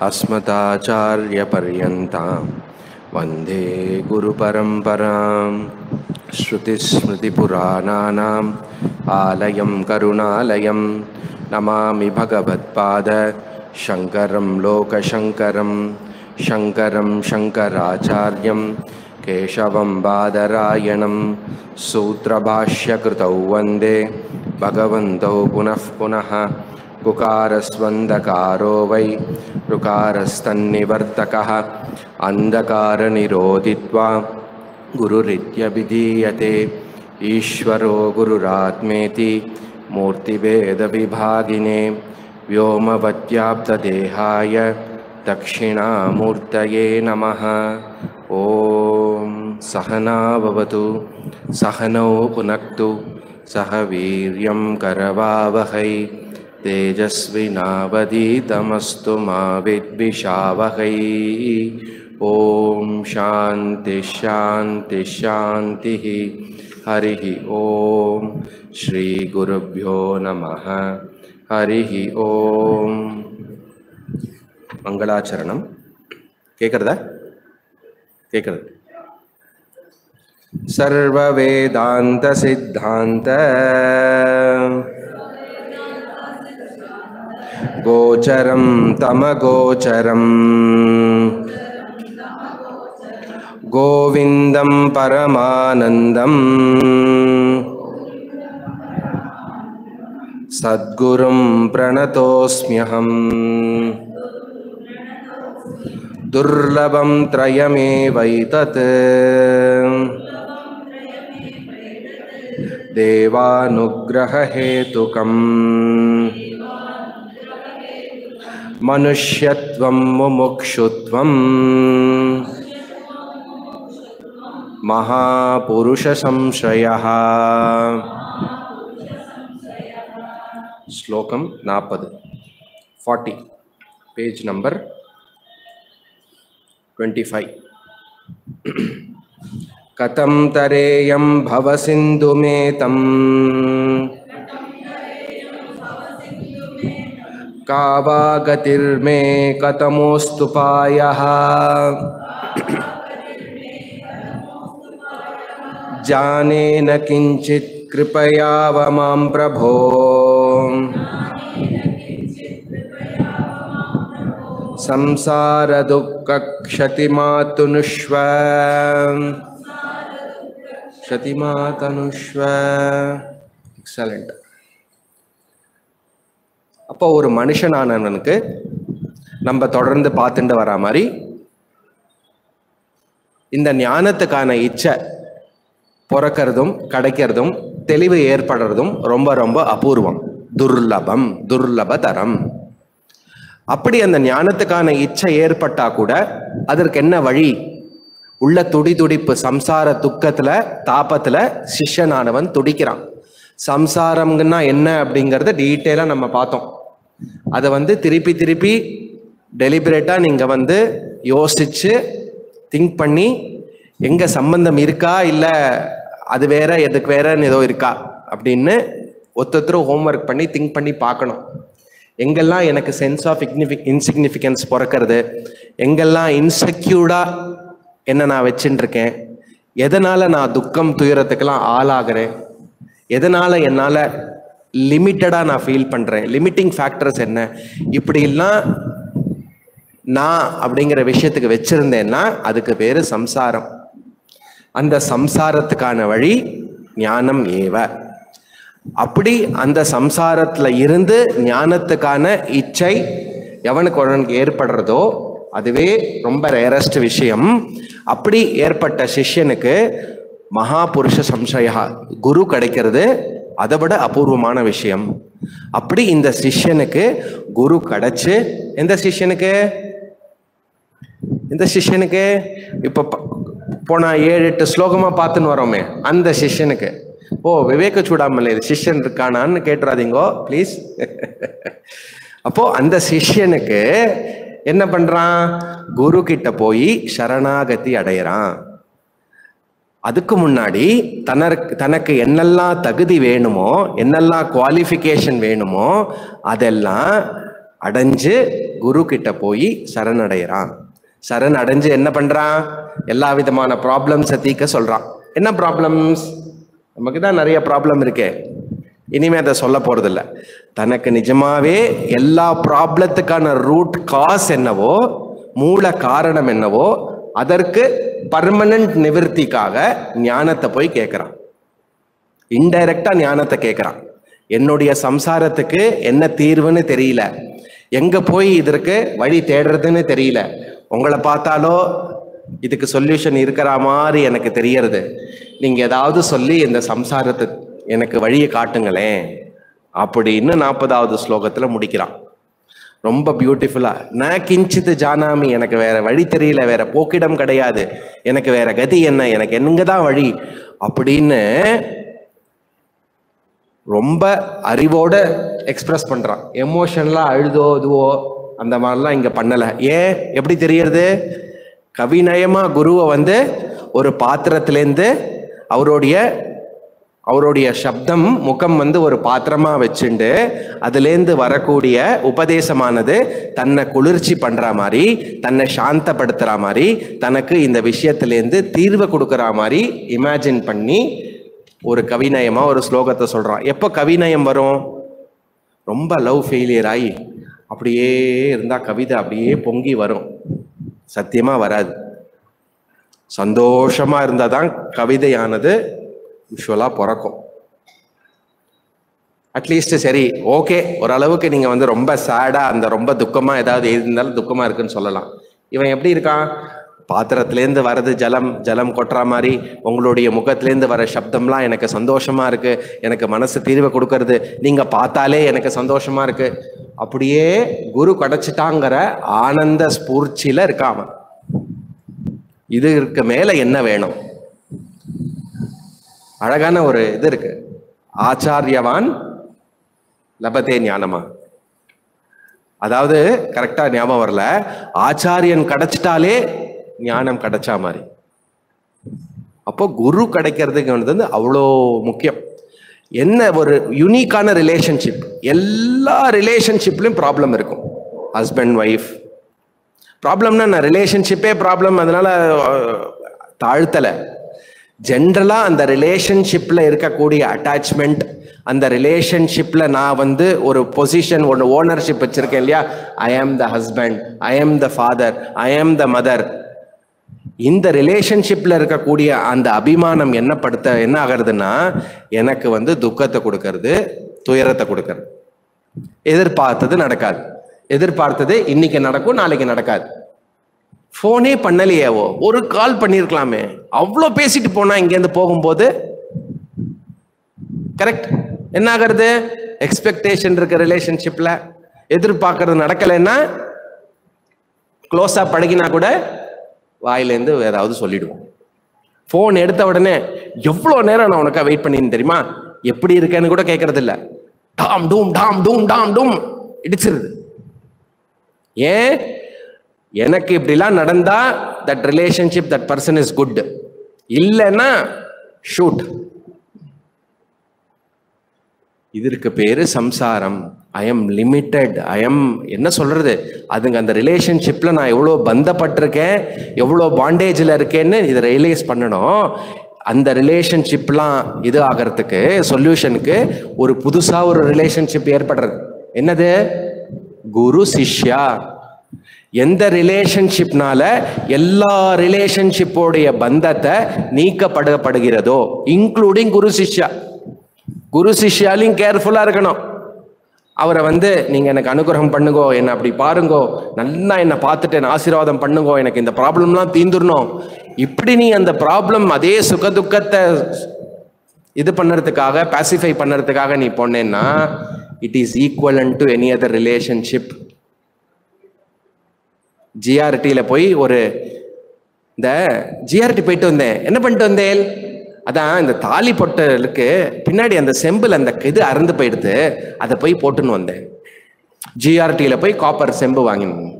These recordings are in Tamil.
अस्मदाचार्यपर्यन्तां वन्दे गुरुपरम्परां श्रुतिस्मृतिपुराणानाम्। आलयं करुणालयं नमामि भगवत्पाद। शङ्करं लोकशङ्करं शङ्करं शङ्कराचार्यं केशवं बादरायणं सूत्रभाष्यकृतौ वन्दे। भगवन्तौ पुनः पुनः कुकारस्वन्दकारो वै ऋकारस्तन्निवर्तकः अन्धकारनिरोधित्वा गुरुरित्यभिधीयते। ईश्वरो गुरुरात्मेति मूर्तिभेदविभागिने व्योमवत्याप्तदेहाय दक्षिणामूर्तये नमः। ॐ सहना भवतु सहनौ पुनक्तु सह वीर्यं करवावहै तेजस्विनावधीतमस्तु मा विद्विषावहै ॐ शान्तिश्शान्तिश्शान्तिः हरिः ॐ श्रीगुरुभ्यो नमः हरिः ॐ மங்களாச்சரணம் கேட்குறதா கேட்குறது சர்வவேதாந்த சித்தாந்த गोचरं तमगोचरम् गोविन्दं परमानन्दम् सद्गुरुं प्रणतोऽस्म्यहम् दुर्लभं त्रयमेवैतत्। देवानुग्रहेतुकम् मनुष्यत्वं मुमुक्षुत्वम्। महापुरुषसंशयः। श्लोकं नापद्। फार्टि पेज् नम्बर् 25 कथं तरेयं भवसिन्धुमेतम् का गतिर्मे कतमोस्तु पायः। जाने न किंचित कृपया व माँ प्रभो। संसार दुख क्षतिमातुनुष्व। क्षतिमातनुष्व एक्सलेंट அப்போ ஒரு மனுஷனானவனுக்கு நம்ம தொடர்ந்து பார்த்துட்டு வரா மாதிரி இந்த ஞானத்துக்கான இச்சை பிறக்கிறதும் கிடைக்கிறதும் தெளிவு ஏற்படுறதும் ரொம்ப ரொம்ப அபூர்வம். துர்லபம் துர்லபதரம். அப்படி அந்த ஞானத்துக்கான இச்சை ஏற்பட்டா கூட அதற்கு என்ன வழி? உள்ள துடி துடிப்பு சம்சார துக்கத்துல தாபத்துல சிஷ்யனானவன் துடிக்கிறான். சம்சாரம்னா என்ன அப்படிங்கறத டீட்டெயிலா நம்ம பார்த்தோம். அதை வந்து திருப்பி திருப்பி டெலிபரேட்டாக நீங்கள் வந்து யோசிச்சு திங்க் பண்ணி எங்கே சம்பந்தம் இருக்கா இல்லை அது வேற எதுக்கு வேறன்னு ஏதோ இருக்கா அப்படின்னு ஒருத்தரும் ஹோம்ஒர்க் பண்ணி திங்க் பண்ணி பார்க்கணும். எங்கெல்லாம் எனக்கு சென்ஸ் ஆஃப் இன்சிக்னிஃபிகன்ஸ் பிறக்கிறது? எங்கெல்லாம் இன்செக்யூர்டாக என்ன நான் வச்சுட்டுருக்கேன் எதனால் நான் துக்கம் துயரத்துக்கெல்லாம் ஆளாகிறேன்? எதனால் என்னால் லிமிட்டடாக நான் ஃபீல் பண்ணுறேன் லிமிட்டிங் ஃபேக்டர்ஸ் என்ன? இப்படிலாம் நான் அப்படிங்கிற விஷயத்துக்கு வச்சிருந்தேன்னா அதுக்கு பேர் சம்சாரம். அந்த சம்சாரத்துக்கான வழி ஞானம் ஏவ. அப்படி அந்த சம்சாரத்தில் இருந்து ஞானத்துக்கான இச்சை எவனுக்கு ஒருவனுக்கு ஏற்படுறதோ அதுவே ரொம்ப ரேரஸ்ட் விஷயம். அப்படி ஏற்பட்ட சிஷ்யனுக்கு மகாபுருஷ சம்சயா குரு கிடைக்கிறது. அதை விட அபூர்வமான விஷயம். அப்படி இந்த சிஷ்யனுக்கு குரு கிடைச்சு எந்த சிஷ்யனுக்கு? இந்த சிஷ்யனுக்கு? இப்ப போன ஏழு எட்டு ஸ்லோகமா பார்த்துன்னு வரோமே அந்த சிஷ்யனுக்கு. ஓ விவேக சூடாமலை சிஷ்யன் இருக்கானான்னு கேட்டுறாதீங்கோ ப்ளீஸ் அப்போ அந்த சிஷ்யனுக்கு என்ன பண்றான்? குரு கிட்ட போய் சரணாகதி அடையிறான். அதுக்கு முன்னாடி தனக்கு தனக்கு என்னெல்லாம் தகுதி வேணுமோ என்னெல்லாம் குவாலிஃபிகேஷன் வேணுமோ அதெல்லாம் அடைஞ்சு குரு கிட்ட போய் சரணடைகிறான். சரண் அடைஞ்சு என்ன பண்றான்? எல்லா விதமான ப்ராப்ளம்ஸை தீர்க்க சொல்றான். என்ன ப்ராப்ளம்ஸ் நமக்கு தான் நிறைய ப்ராப்ளம் இருக்கே. இனிமே அதை சொல்ல போறதில்ல. தனக்கு நிஜமாவே எல்லா ப்ராப்ளத்துக்கான ரூட் காஸ் என்னவோ மூல காரணம் என்னவோ அதற்கு பர்மனன்ட் நிவர்த்திக்காக ஞானத்தை போய் கேட்குறான் இன்டைரக்டா ஞானத்தை கேட்குறான் என்னுடைய சம்சாரத்துக்கு என்ன தீர்வுன்னு தெரியல. எங்க போய் இதற்கு வழி தேடுறதுன்னு தெரியல. உங்களை பார்த்தாலோ இதுக்கு சொல்யூஷன் இருக்கிற மாதிரி எனக்கு தெரியறது. நீங்க ஏதாவது சொல்லி இந்த சம்சாரத்தை எனக்கு வழியை காட்டுங்களேன். அப்படின்னு நாற்பதாவது ஸ்லோகத்துல முடிக்கிறான். ரொம்ப பியூட்டிஃபுல்லா நான் கிஞ்சித்து ஜானாமி எனக்கு வேற வழி தெரியல வேற போக்கிடம் கிடையாது. எனக்கு வேற கதி என்ன எனக்கு எங்க தான் வழி? அப்படின்னு ரொம்ப அறிவோட எக்ஸ்பிரஸ் பண்றான். எமோஷன்லாம் அழுதோ இதுவோ அந்த மாதிரிலாம் இங்க பண்ணல. ஏன்? எப்படி தெரியறது? கவிநயமா குருவை வந்து ஒரு பாத்திரத்திலேருந்து அவருடைய அவருடைய சப்தம் முகம் வந்து ஒரு பாத்திரமா வச்சுண்டு அதுலேருந்து வரக்கூடிய உபதேசமானது தன்னை குளிர்ச்சி பண்ற மாதிரி தன்னை சாந்தப்படுத்துற மாதிரி தனக்கு இந்த விஷயத்திலேருந்து தீர்வு கொடுக்குற மாதிரி இமேஜின் பண்ணி ஒரு கவிநயமா ஒரு ஸ்லோகத்தை சொல்றான். எப்போ கவிநயம் வரும்? ரொம்ப லவ் ஃபெயிலியர் ஆகி அப்படியே இருந்தா கவிதை அப்படியே பொங்கி வரும். சத்தியமா வராது. சந்தோஷமா இருந்தால் தான் கவிதையானது யூஸ்வலாக பிறக்கும். அட்லீஸ்ட் சரி ஓகே ஓரளவுக்கு நீங்கள் வந்து ரொம்ப சேடாக அந்த ரொம்ப துக்கமாக ஏதாவது இருந்தாலும் துக்கமாக இருக்குன்னு சொல்லலாம். இவன் எப்படி இருக்கான்? பாத்திரத்துலேருந்து வரது ஜலம் ஜலம் கொட்டுற மாதிரி உங்களுடைய முகத்துலேருந்து வர சப்தம்லாம் எனக்கு சந்தோஷமாக இருக்கு. எனக்கு மனசு தீர்வை கொடுக்கறது நீங்கள் பார்த்தாலே எனக்கு சந்தோஷமாக இருக்குது அப்படியே குரு கிடச்சிட்டாங்கிற ஆனந்த ஸ்பூர்ச்சியில் இருக்காம இதுக்கு மேலே என்ன வேணும்? அழகான ஒரு இது இருக்கு. ஆச்சாரியவான் லபத்தே ஞானமா. அதாவது கரெக்டா ஞாபகம் வரல. ஆச்சாரியன் கிடைச்சிட்டாலே ஞானம் கிடைச்சா மாதிரி. அப்போ குரு கிடைக்கிறதுக்கு வந்து அவ்வளோ முக்கியம். என்ன ஒரு யுனிக்கான ரிலேஷன்ஷிப் எல்லா ரிலேஷன்ஷிப்லையும் ப்ராப்ளம் இருக்கும். ஹஸ்பண்ட் ஒய்ஃப் ப்ராப்ளம்னா நான் ரிலேஷன்ஷிப்பே ப்ராப்ளம் அதனால தாழ்த்தலை. ஜென்ரலாக அந்த ரிலேஷன்ஷிப்பில் இருக்கக்கூடிய அட்டாச்மெண்ட் அந்த ரிலேஷன்ஷிப்பில் நான் வந்து ஒரு பொசிஷன் ஒன்று ஓனர்ஷிப் வச்சுருக்கேன் இல்லையா? ஐ am the husband I am the father I am the mother இந்த ரிலேஷன்ஷிப்பில் இருக்கக்கூடிய அந்த அபிமானம் என்ன படுத்த என்ன ஆகிறதுனா எனக்கு வந்து துக்கத்தை கொடுக்கறது துயரத்தை கொடுக்கறது. எதிர்பார்த்தது நடக்காது. எதிர்பார்த்தது இன்னைக்கு நடக்கும் நாளைக்கு நடக்காது. ஃபோனே பண்ணலையேவோ? ஒரு கால் பண்ணியிருக்கலாமே அவ்வளோ பேசிட்டு போனா இங்கேருந்து போகும்போது கரெக்ட் என்ன ஆகிறது எக்ஸ்பெக்டேஷன் இருக்க ரிலேஷன்ஷிப்ல எதிர்பார்க்கறது நடக்கலைன்னா க்ளோஸாக பழகினா கூட வாயிலேருந்து ஏதாவது சொல்லிடுவோம். ஃபோன் எடுத்த உடனே எவ்வளோ நேரம் நான் உனக்கா வெயிட் பண்ணின்னு தெரியுமா? எப்படி இருக்கேன்னு கூட கேட்கறது இல்லை டாம் டூம் டாம் டூம் டாம் டூம். இடிச்சிருது. ஏன்? எனக்கு இப்படிலாம் நடந்தா that relationship that person is good இல்லைன்னா ஷூட் இதற்கு பேரு சம்சாரம். I am limited I am என்ன சொல்றது? அதுங்க அந்த ரிலேஷன்ஷிப்ல நான் எவ்வளோ பந்தப்பட்டிருக்கேன் எவ்வளோ பாண்டேஜில் இருக்கேன்னு இதை ரியலைஸ் பண்ணணும். அந்த ரிலேஷன்ஷிப்லாம் இது ஆகிறதுக்கு சொல்யூஷனுக்கு ஒரு புதுசாக ஒரு ரிலேஷன்ஷிப் ஏற்படுறது. என்னது? குரு சிஷ்யா. எந்த ரிலேஷன்ஷிப்னால எல்லா ரிலேஷன்ஷிப்போடைய பந்தத்தை நீக்கப்படப்படுகிறதோ இன்க்ளூடிங் குரு சிஷ்யா. குரு சிஷ்யாலையும் கேர்ஃபுல்லாக இருக்கணும். அவரை வந்து நீங்கள் எனக்கு அனுகிரகம் பண்ணுங்கோ என்னை அப்படி பாருங்கோ. நல்லா என்னை பார்த்துட்டு என்ன ஆசீர்வாதம் பண்ணுங்கோ. எனக்கு இந்த ப்ராப்ளம்லாம் தீந்துடணும் இப்படி நீ அந்த ப்ராப்ளம் அதே சுக துக்கத்தை இது பண்ணுறதுக்காக பேசிஃபை பண்ணுறதுக்காக நீ போனேன்னா it is equal to any other relationship ஜிஆர்டியில் போய் ஒரு இந்த ஜிஆர்டி போயிட்டு வந்தேன். என்ன பண்ணிட்டு வந்தேன்? அதான் இந்த தாலி பொட்டலுக்கு பின்னாடி அந்த செம்பில் அந்த இது அறந்து போயிடுது. அதை போய் போட்டுன்னு வந்தேன். ஜிஆர்டியில் போய் காப்பர் செம்பு வாங்கினோம்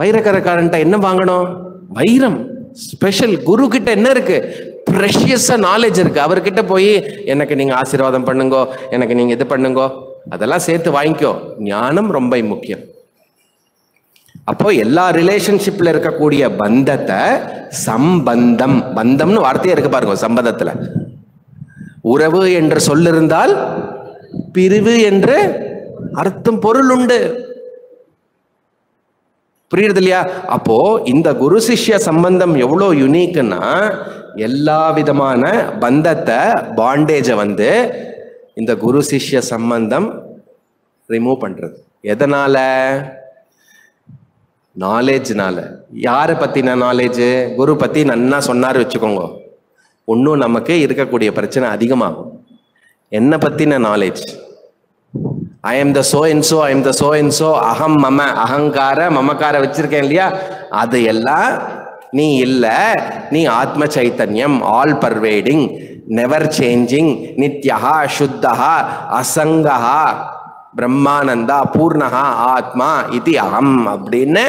வைரக்கரக்காரன்ட்ட என்ன வாங்கணும்? வைரம். ஸ்பெஷல் குரு கிட்ட என்ன இருக்கு? ப்ரெஷியஸா நாலேஜ் இருக்கு. அவர்கிட்ட போய் எனக்கு நீங்க ஆசீர்வாதம் பண்ணுங்கோ. எனக்கு நீங்க இது பண்ணுங்கோ. அதெல்லாம் சேர்த்து வாங்கிக்கோ. ஞானம் ரொம்ப முக்கியம். அப்போ எல்லா ரிலேஷன்ஷிப்ல இருக்கக்கூடிய பந்தத்தை சம்பந்தம். பந்தம்னு வார்த்தையே இருக்கு பாருங்க சம்பந்தத்துல. உறவு என்று சொல்லிருந்தால் பிரிவு என்று அர்த்தம் பொருள் உண்டு. புரியுறது இல்லையா? அப்போ இந்த குரு சிஷ்ய சம்பந்தம் எவ்வளோ யுனிக்னா எல்லா விதமான பந்தத்தை பாண்டேஜை வந்து இந்த குரு சிஷ்ய சம்பந்தம் ரிமூவ் பண்றது. எதனால? நாலேஜ்னால யாரை பற்றின நாலேஜ் குரு பற்றி நன்னா சொன்னார் வச்சுக்கோங்க. ஒன்றும் நமக்கு இருக்கக்கூடிய பிரச்சனை அதிகமாகும். என்னை பற்றின knowledge I am the so and so I am the so and so அகம் மம அகங்கார மமக்கார வச்சிருக்கேன் இல்லையா? அது எல்லாம் நீ இல்லை நீ ஆத்ம சைத்தன்யம் ஆல் பர்வேடிங் நெவர் சேஞ்சிங் நித்யா சுத்தா அசங்கா பிரம்மானந்தா பூர்ணகா ஆத்மா இது அகம் அப்படின்னு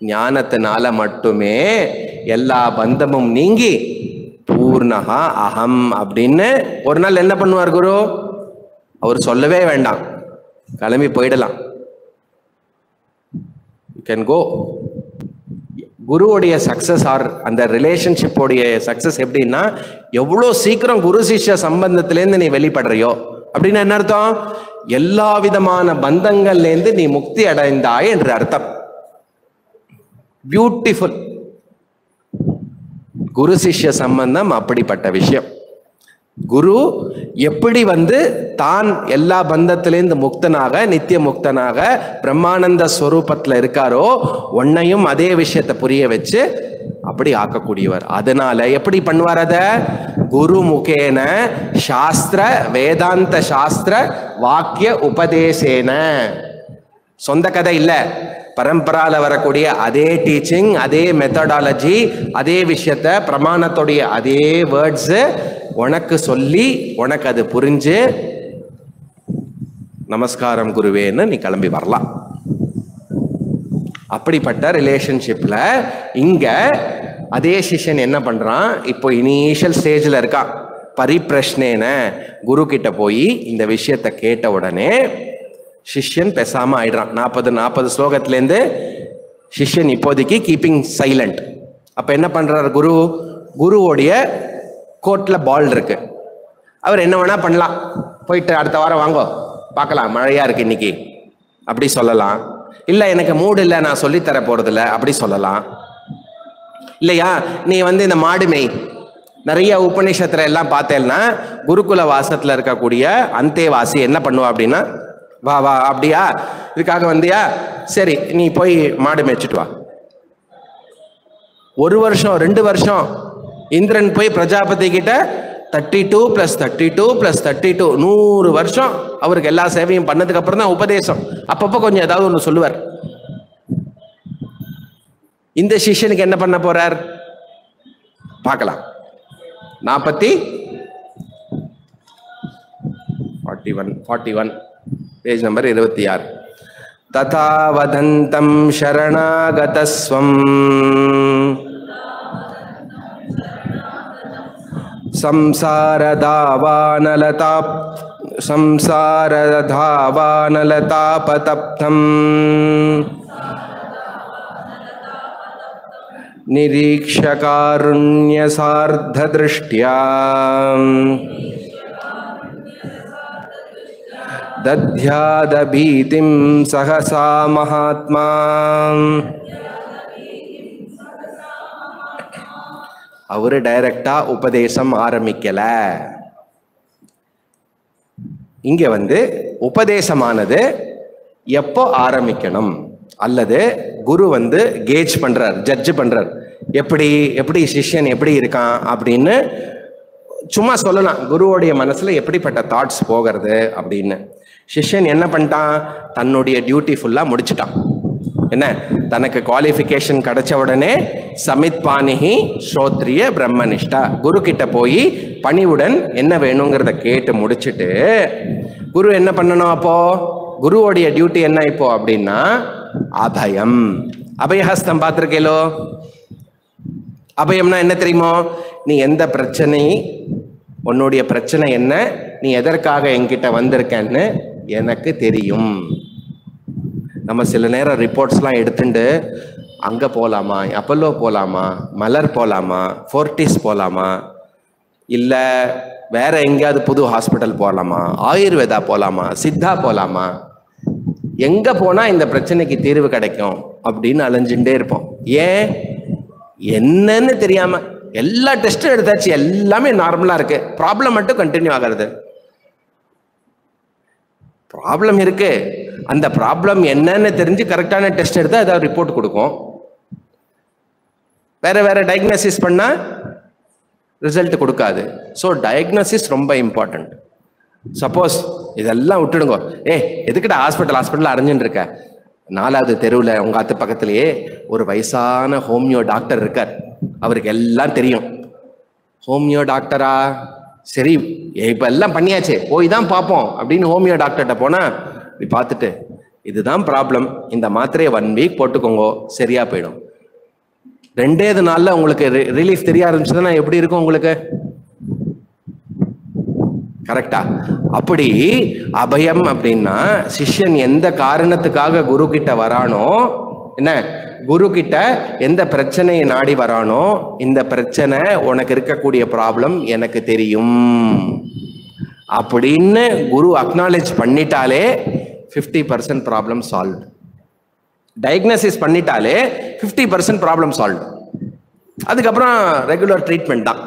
ஞானத்தினால மட்டுமே எல்லா பந்தமும் நீங்கி பூர்ணகா அகம் அப்படின்னு ஒரு நாள் என்ன பண்ணுவார் குரு? அவர் சொல்லவே வேண்டாம். கிளம்பி போயிடலாம். கேன் கோ குருவுடைய சக்சஸ் ஆர் அந்த ரிலேஷன்ஷிப்போடைய சக்சஸ் எப்படின்னா எவ்வளோ சீக்கிரம் குரு சிஷ்ய சம்பந்தத்திலேருந்து நீ வெளிப்படுறியோ? அப்படின்னு என்ன அர்த்தம்? எல்லா விதமான பந்தங்கள்லேருந்து நீ முக்தி அடைந்தாய் என்று அர்த்தம். பியூட்டிஃபுல் குரு சிஷ்ய சம்பந்தம் அப்படிப்பட்ட விஷயம். குரு எப்படி வந்து தான் எல்லா பந்தத்திலேருந்து முக்தனாக நித்திய முக்தனாக பிரம்மானந்த ஸ்வரூபத்தில் இருக்காரோ உன்னையும் அதே விஷயத்தை புரிய வச்சு அப்படி ஆக்கக்கூடியவர். அதனால எப்படி பண்ணுவார் அத? குரு முகேன சாஸ்திர வேதாந்த சாஸ்திர வாக்கிய உபதேசேன. சொந்த கதை இல்ல. பரம்பரால வரக்கூடிய அதே டீச்சிங் அதே மெத்தடாலஜி அதே விஷயத்த பிரமாணத்துடைய அதே வேர்ட்ஸ் உனக்கு சொல்லி உனக்கு அது புரிஞ்சு நமஸ்காரம் குருவேன்னு நீ கிளம்பி வரலாம். அப்படிப்பட்ட ரிலேஷன்ஷிப்பில் இங்கே அதே சிஷ்யன் என்ன பண்ணுறான் இப்போ இனிஷியல் ஸ்டேஜில் இருக்கான் பரிப்பிரஷ்னேன குரு கிட்ட போய் இந்த விஷயத்தை கேட்ட உடனே சிஷ்யன் பேசாம ஆயிடுறான். நாற்பது நாற்பது ஸ்லோகத்துலேருந்து சிஷ்யன் இப்போதைக்கு கீப்பிங் சைலண்ட் அப்போ என்ன பண்ணுறாரு குரு? குருவோடைய கோர்ட்டில் பால் இருக்கு. அவர் என்ன வேணால் பண்ணலாம். போயிட்டு அடுத்த வாரம் வாங்கோ. பார்க்கலாம் மழையாக இருக்கு இன்னைக்கு. அப்படி சொல்லலாம். இல்லை எனக்கு மூடு இல்லை நான் சொல்லித்தர போறதில்ல அப்படி சொல்லலாம். இல்லையா? நீ வந்து இந்த மாடு மேய். நிறைய உபநிஷத்துல எல்லாம் பார்த்தேன்னா குருகுல வாசத்துல இருக்கக்கூடிய அந்தேவாசி என்ன பண்ணுவா அப்படின்னா வா வா அப்படியா? இதுக்காக வந்தியா? சரி நீ போய் மாடு மேய்ச்சிட்டு வா. ஒரு வருஷம் ரெண்டு வருஷம் இந்திரன் போய் பிரஜாபதி கிட்ட thirty two plus thirty two plus thirty two நூறு வருஷம் அவருக்கு எல்லா சேவையும் பண்ணதுக்கு அப்புறம் தான் உபதேசம். அப்பப்போ கொஞ்சம் ஏதாவது ஒன்று சொல்லுவார். இந்த சிஷ்யனுக்கு என்ன பண்ண போறார்? பார்க்கலாம். நாற்பத்தி forty one forty one page number இருபத்தி ஆறு. ததா வதந்தம் சரணாகதஸ்வம். संसारधावानलताप संसारधावानलतापतप्तम्। निरीक्षकारुण्यसार्धदृष्ट्या। दध्यादभीतिं सहसा महात्मा அவரு டைரக்டா உபதேசம் ஆரம்பிக்கல. இங்க வந்து உபதேசமானது எப்போ ஆரம்பிக்கணும்? அல்லது குரு வந்து கேஜ் பண்றார் ஜட்ஜ் பண்றார். எப்படி எப்படி சிஷ்யன் எப்படி இருக்கான் அப்படின்னு சும்மா சொல்லலாம். குருவோடைய மனசுல எப்படிப்பட்ட தாட்ஸ் போகிறது அப்படின்னு. சிஷ்யன் என்ன பண்ணிட்டான்? தன்னுடைய டியூட்டி ஃபுல்லா முடிச்சிட்டான். என்ன? தனக்கு குவாலிஃபிகேஷன் கிடைச்ச உடனே சமித் பாணிகி ஸ்ரோத்ரிய பிரம்மனிஷ்டா. குரு கிட்ட போய் பணிவுடன் என்ன வேணுங்கிறத கேட்டு முடிச்சுட்டு குரு என்ன பண்ணணும் அப்போ? குருவோடைய டியூட்டி என்ன இப்போ அப்படின்னா அபயம். அபயஹஸ்தம் பார்த்துருக்கேலோ? அபயம்னா என்ன தெரியுமோ? நீ எந்த பிரச்சனை உன்னுடைய பிரச்சனை என்ன நீ எதற்காக என்கிட்ட வந்திருக்கன்னு எனக்கு தெரியும். நம்ம சில நேரம் ரிப்போர்ட்ஸ்லாம் எடுத்துட்டு அங்கே போகலாமா அப்பல்லோ போகலாமா மலர் போகலாமா ஃபோர்டிஸ் போகலாமா இல்லை வேற எங்கேயாவது புது ஹாஸ்பிட்டல் போகலாமா ஆயுர்வேதா போகலாமா சித்தா போகலாமா எங்கே போனால் இந்த பிரச்சனைக்கு தீர்வு கிடைக்கும் அப்படின்னு அலைஞ்சுட்டே இருப்போம். ஏன்? என்னன்னு தெரியாமல் எல்லா டெஸ்ட்டும் எடுத்தாச்சு எல்லாமே நார்மலாக இருக்கு. ப்ராப்ளம் மட்டும் கண்டினியூ ஆகிறது. ப்ராப்ளம் இருக்கு. அந்த ப்ராப்ளம் என்னன்னு தெரிஞ்சு கரெக்டான டெஸ்ட் எடுத்தா ஏதாவது ரிப்போர்ட் கொடுக்கும். வேற வேற டயக்னோசிஸ் பண்ணா ரிசல்ட் கொடுக்காது. ஸோ டயக்னோசிஸ் ரொம்ப இம்பார்ட்டன்ட் சப்போஸ் இதெல்லாம் விட்டுடுங்க. ஏ எதுக்கிட்ட ஹாஸ்பிட்டல் ஹாஸ்பிட்டல் அரைஞ்சுட்டு இருக்க? நாலாவது தெருவில் உங்க அத்து பக்கத்திலேயே ஒரு வயசான ஹோமியோ டாக்டர் இருக்கார். அவருக்கு எல்லாம் தெரியும். ஹோமியோ டாக்டரா? சரி இப்ப எல்லாம் பண்ணியாச்சு. போய் தான் பார்ப்போம் அப்படின்னு ஹோமியோ டாக்டர்கிட்ட போனா இப்படி பார்த்துட்டு இதுதான் ப்ராப்ளம் இந்த மாத்திரையை ஒன் வீக் போட்டுக்கோங்க சரியா போயிடும். ரெண்டேது நாளில் உங்களுக்கு ரிலீஃப் தெரிய ஆரம்பிச்சதுன்னா எப்படி இருக்கும் உங்களுக்கு? கரெக்டா அப்படி அபயம் அப்படின்னா சிஷ்யன் எந்த காரணத்துக்காக குரு கிட்ட வரானோ என்ன? குரு கிட்ட எந்த பிரச்சனையை நாடி வரானோ இந்த பிரச்சனை உனக்கு இருக்கக்கூடிய ப்ராப்ளம் எனக்கு தெரியும். அப்படின்னு குரு acknowledge பண்ணிட்டாலே fifty percent problem solve diagnosis பண்ணிட்டாலே fifty percent problem solve அதுக்கப்புறம் ரெகுலர் ட்ரீட்மெண்ட் தான்.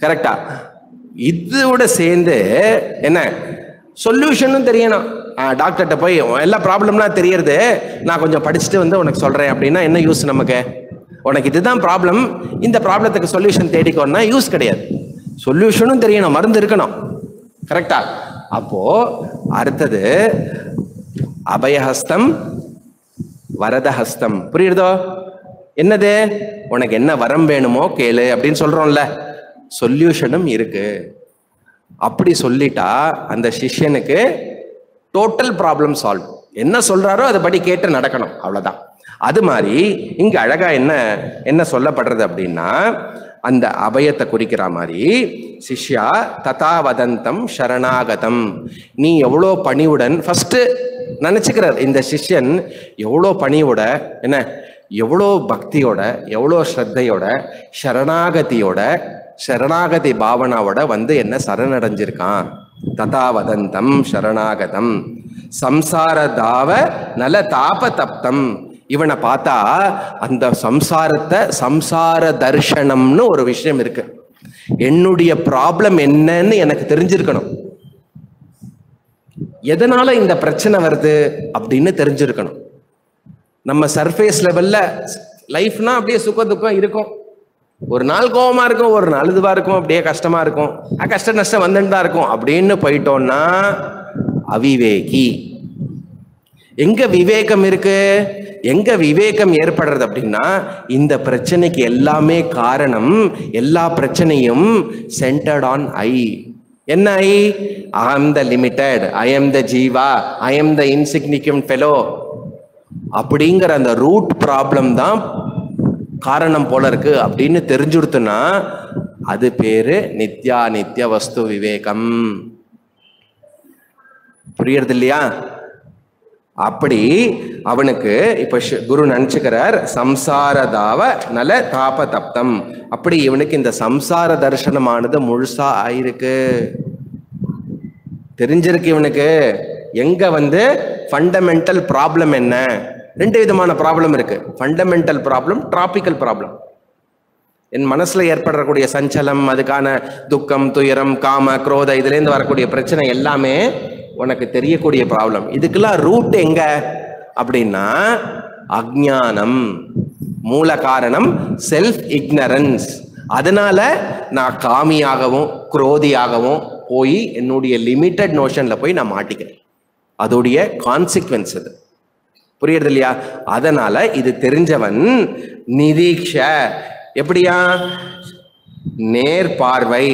கரெக்டா இதோட சேர்ந்து என்ன? சொல்யூஷனும் தெரியணும். டாக்டர்கிட்ட போய் எல்லா ப்ராப்ளம்லாம் தெரியறது. நான் கொஞ்சம் படிச்சுட்டு வந்து உனக்கு சொல்கிறேன் அப்படின்னா என்ன யூஸ் நமக்கு? உனக்கு இதுதான் ப்ராப்ளம் இந்த ப்ராப்ளத்துக்கு சொல்யூஷன் தேடிக்கோன்னா யூஸ் கிடையாது. சொல்யூஷனும் தெரியணும் மருந்து இருக்கணும். கரெக்டா அப்போ அடுத்தது அபயஹஸ்தம் வரதஹஸ்தம். புரியுறதோ? என்னது? உனக்கு என்ன வரம் வேணுமோ கேளு அப்படின்னு சொல்றோம்ல. சொல்யூஷனும் இருக்கு. அப்படி சொல்லிட்டா அந்த சிஷ்யனுக்கு டோட்டல் ப்ராப்ளம் சால்வ் என்ன சொல்றாரோ அதை படி கேட்டு நடக்கணும். அவ்வளவுதான். அது மாதிரி இங்க அழகா என்ன என்ன சொல்லப்படுறது அப்படின்னா அந்த அபயத்தை குறிக்கிற மாதிரி சிஷ்யா ததா வதந்தம் சரணாகதம். நீ எவ்வளோ பணிவுடன் ஃபஸ்ட்டு நினச்சிக்கிறார் இந்த சிஷ்யன் எவ்வளோ பணியோட என்ன எவ்வளோ பக்தியோட எவ்வளோ ஸ்ரத்தையோட சரணாகதியோட சரணாகதி பாவனாவோட வந்து என்ன சரணடைஞ்சிருக்கான்? ததா வதந்தம் சரணாகதம். சம்சார தாவ நல தாப தப்தம். இவனை பார்த்தா அந்த சம்சாரத்தை சம்சார தர்ஷனம்னு ஒரு விஷயம் இருக்கு. என்னுடைய ப்ராப்ளம் என்னன்னு எனக்கு தெரிஞ்சிருக்கணும். எதனால இந்த பிரச்சனை வருது அப்படின்னு தெரிஞ்சிருக்கணும். நம்ம சர்ஃபேஸ் லெவல்ல லைஃப்னா அப்படியே சுக துக்கம் இருக்கும். ஒரு நாள் கோபமா இருக்கும் ஒரு நாள் இதுவா இருக்கும் அப்படியே கஷ்டமா இருக்கும். கஷ்ட நஷ்டம் வந்துட்டு தான் இருக்கும். அப்படின்னு போயிட்டோம்னா அவிவேகி. எங்க விவேகம் இருக்கு? எங்க விவேகம் ஏற்படுறது அப்படின்னா இந்த பிரச்சனைக்கு எல்லாமே காரணம் எல்லா பிரச்சனையும் சென்டர்ட் ஆன் ஐ என்ன I I am the limited I am the jiva I am the insignificant fellow அப்படிங்கிற அந்த ரூட் ப்ராப்ளம் தான் காரணம் போல இருக்கு அப்படின்னு தெரிஞ்சுடுத்துனா அது பேரு நித்யா நித்ய வஸ்து விவேகம். புரியறது இல்லையா அப்படி அவனுக்கு இப்ப குரு நினைச்சுக்கிறார் சம்சாரதாவ நல தாப தப்தம். அப்படி இவனுக்கு இந்த சம்சார தரிசனமானது முழுசா ஆயிருக்கு. தெரிஞ்சிருக்கு இவனுக்கு. எங்க வந்து ஃபண்டமெண்டல் ப்ராப்ளம் என்ன? ரெண்டு விதமான ப்ராப்ளம் இருக்கு. ஃபண்டமெண்டல் ப்ராப்ளம் டிராபிக்கல் ப்ராப்ளம் என் மனசுல ஏற்படக்கூடிய சஞ்சலம் அதுக்கான துக்கம் துயரம் காம குரோத இதுலேருந்து வரக்கூடிய பிரச்சனை எல்லாமே உனக்கு தெரியக்கூடிய ப்ராப்ளம் இதுக்கெல்லாம் ரூட் எங்க? அப்படின்னா அஜ்ஞானம் மூல காரணம் செல்ஃப் இக்னரன்ஸ் அதனால நான் காமியாகவும் குரோதியாகவும் போய் என்னுடைய லிமிட்டட் நோஷன்ல போய் நான் மாட்டிக்கிறேன். அதோடைய கான்சிக்வன்ஸ் அது. புரியுறது இல்லையா? அதனால இது தெரிஞ்சவன் நிதீக்ஷ. எப்படியா? நேர் பார்வை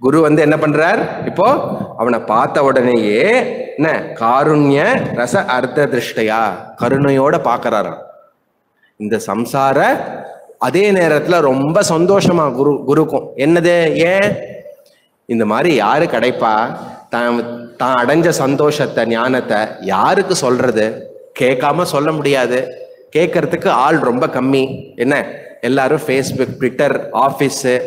குரு வந்து என்ன பண்றார்? இப்போ அவனை பார்த்த உடனேயே என்ன? காருண்ய ரச அர்த்த திருஷ்டையா கருணையோட பார்க்கறாராம். இந்த சம்சார அதே நேரத்துல ரொம்ப சந்தோஷமா குரு குருக்கும். என்னது? ஏன்? இந்த மாதிரி யாரு கிடைப்பா? தான் தான் அடைஞ்ச சந்தோஷத்தை ஞானத்தை யாருக்கு சொல்றது? கேட்காம சொல்ல முடியாது. கேட்கறதுக்கு ஆள் ரொம்ப கம்மி. என்ன? எல்லாரும் ஃபேஸ்புக் ட்விட்டர் ஆஃபீஸு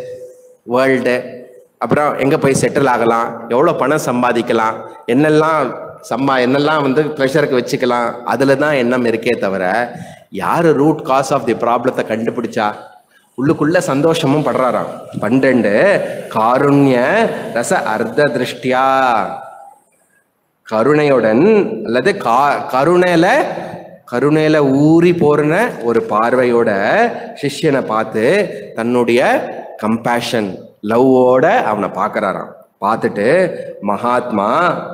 வேர்ல்டு அப்புறம் எங்கே போய் செட்டில் ஆகலாம்? எவ்வளோ பணம் சம்பாதிக்கலாம்? என்னெல்லாம் சம்பா என்னெல்லாம் வந்து ப்ரெஷருக்கு வச்சுக்கலாம்? அதில் தான் எண்ணம் இருக்கே தவிர யார் ரூட் காஸ் ஆஃப் தி ப்ராப்ளத்தை கண்டுபிடிச்சா? உள்ளுக்குள்ள சந்தோஷமும் படுறாராம். பன்னெண்டு காருண்ய ரச அர்த்த திருஷ்டியா? கருணையுடன் அல்லது கா கருணையில கருணையில ஊறி போறன ஒரு பார்வையோட சிஷ்யனை பார்த்து தன்னுடைய கம்பேஷன் லவ்வோட அவனை பார்க்கறாராம். பார்த்துட்டு மகாத்மா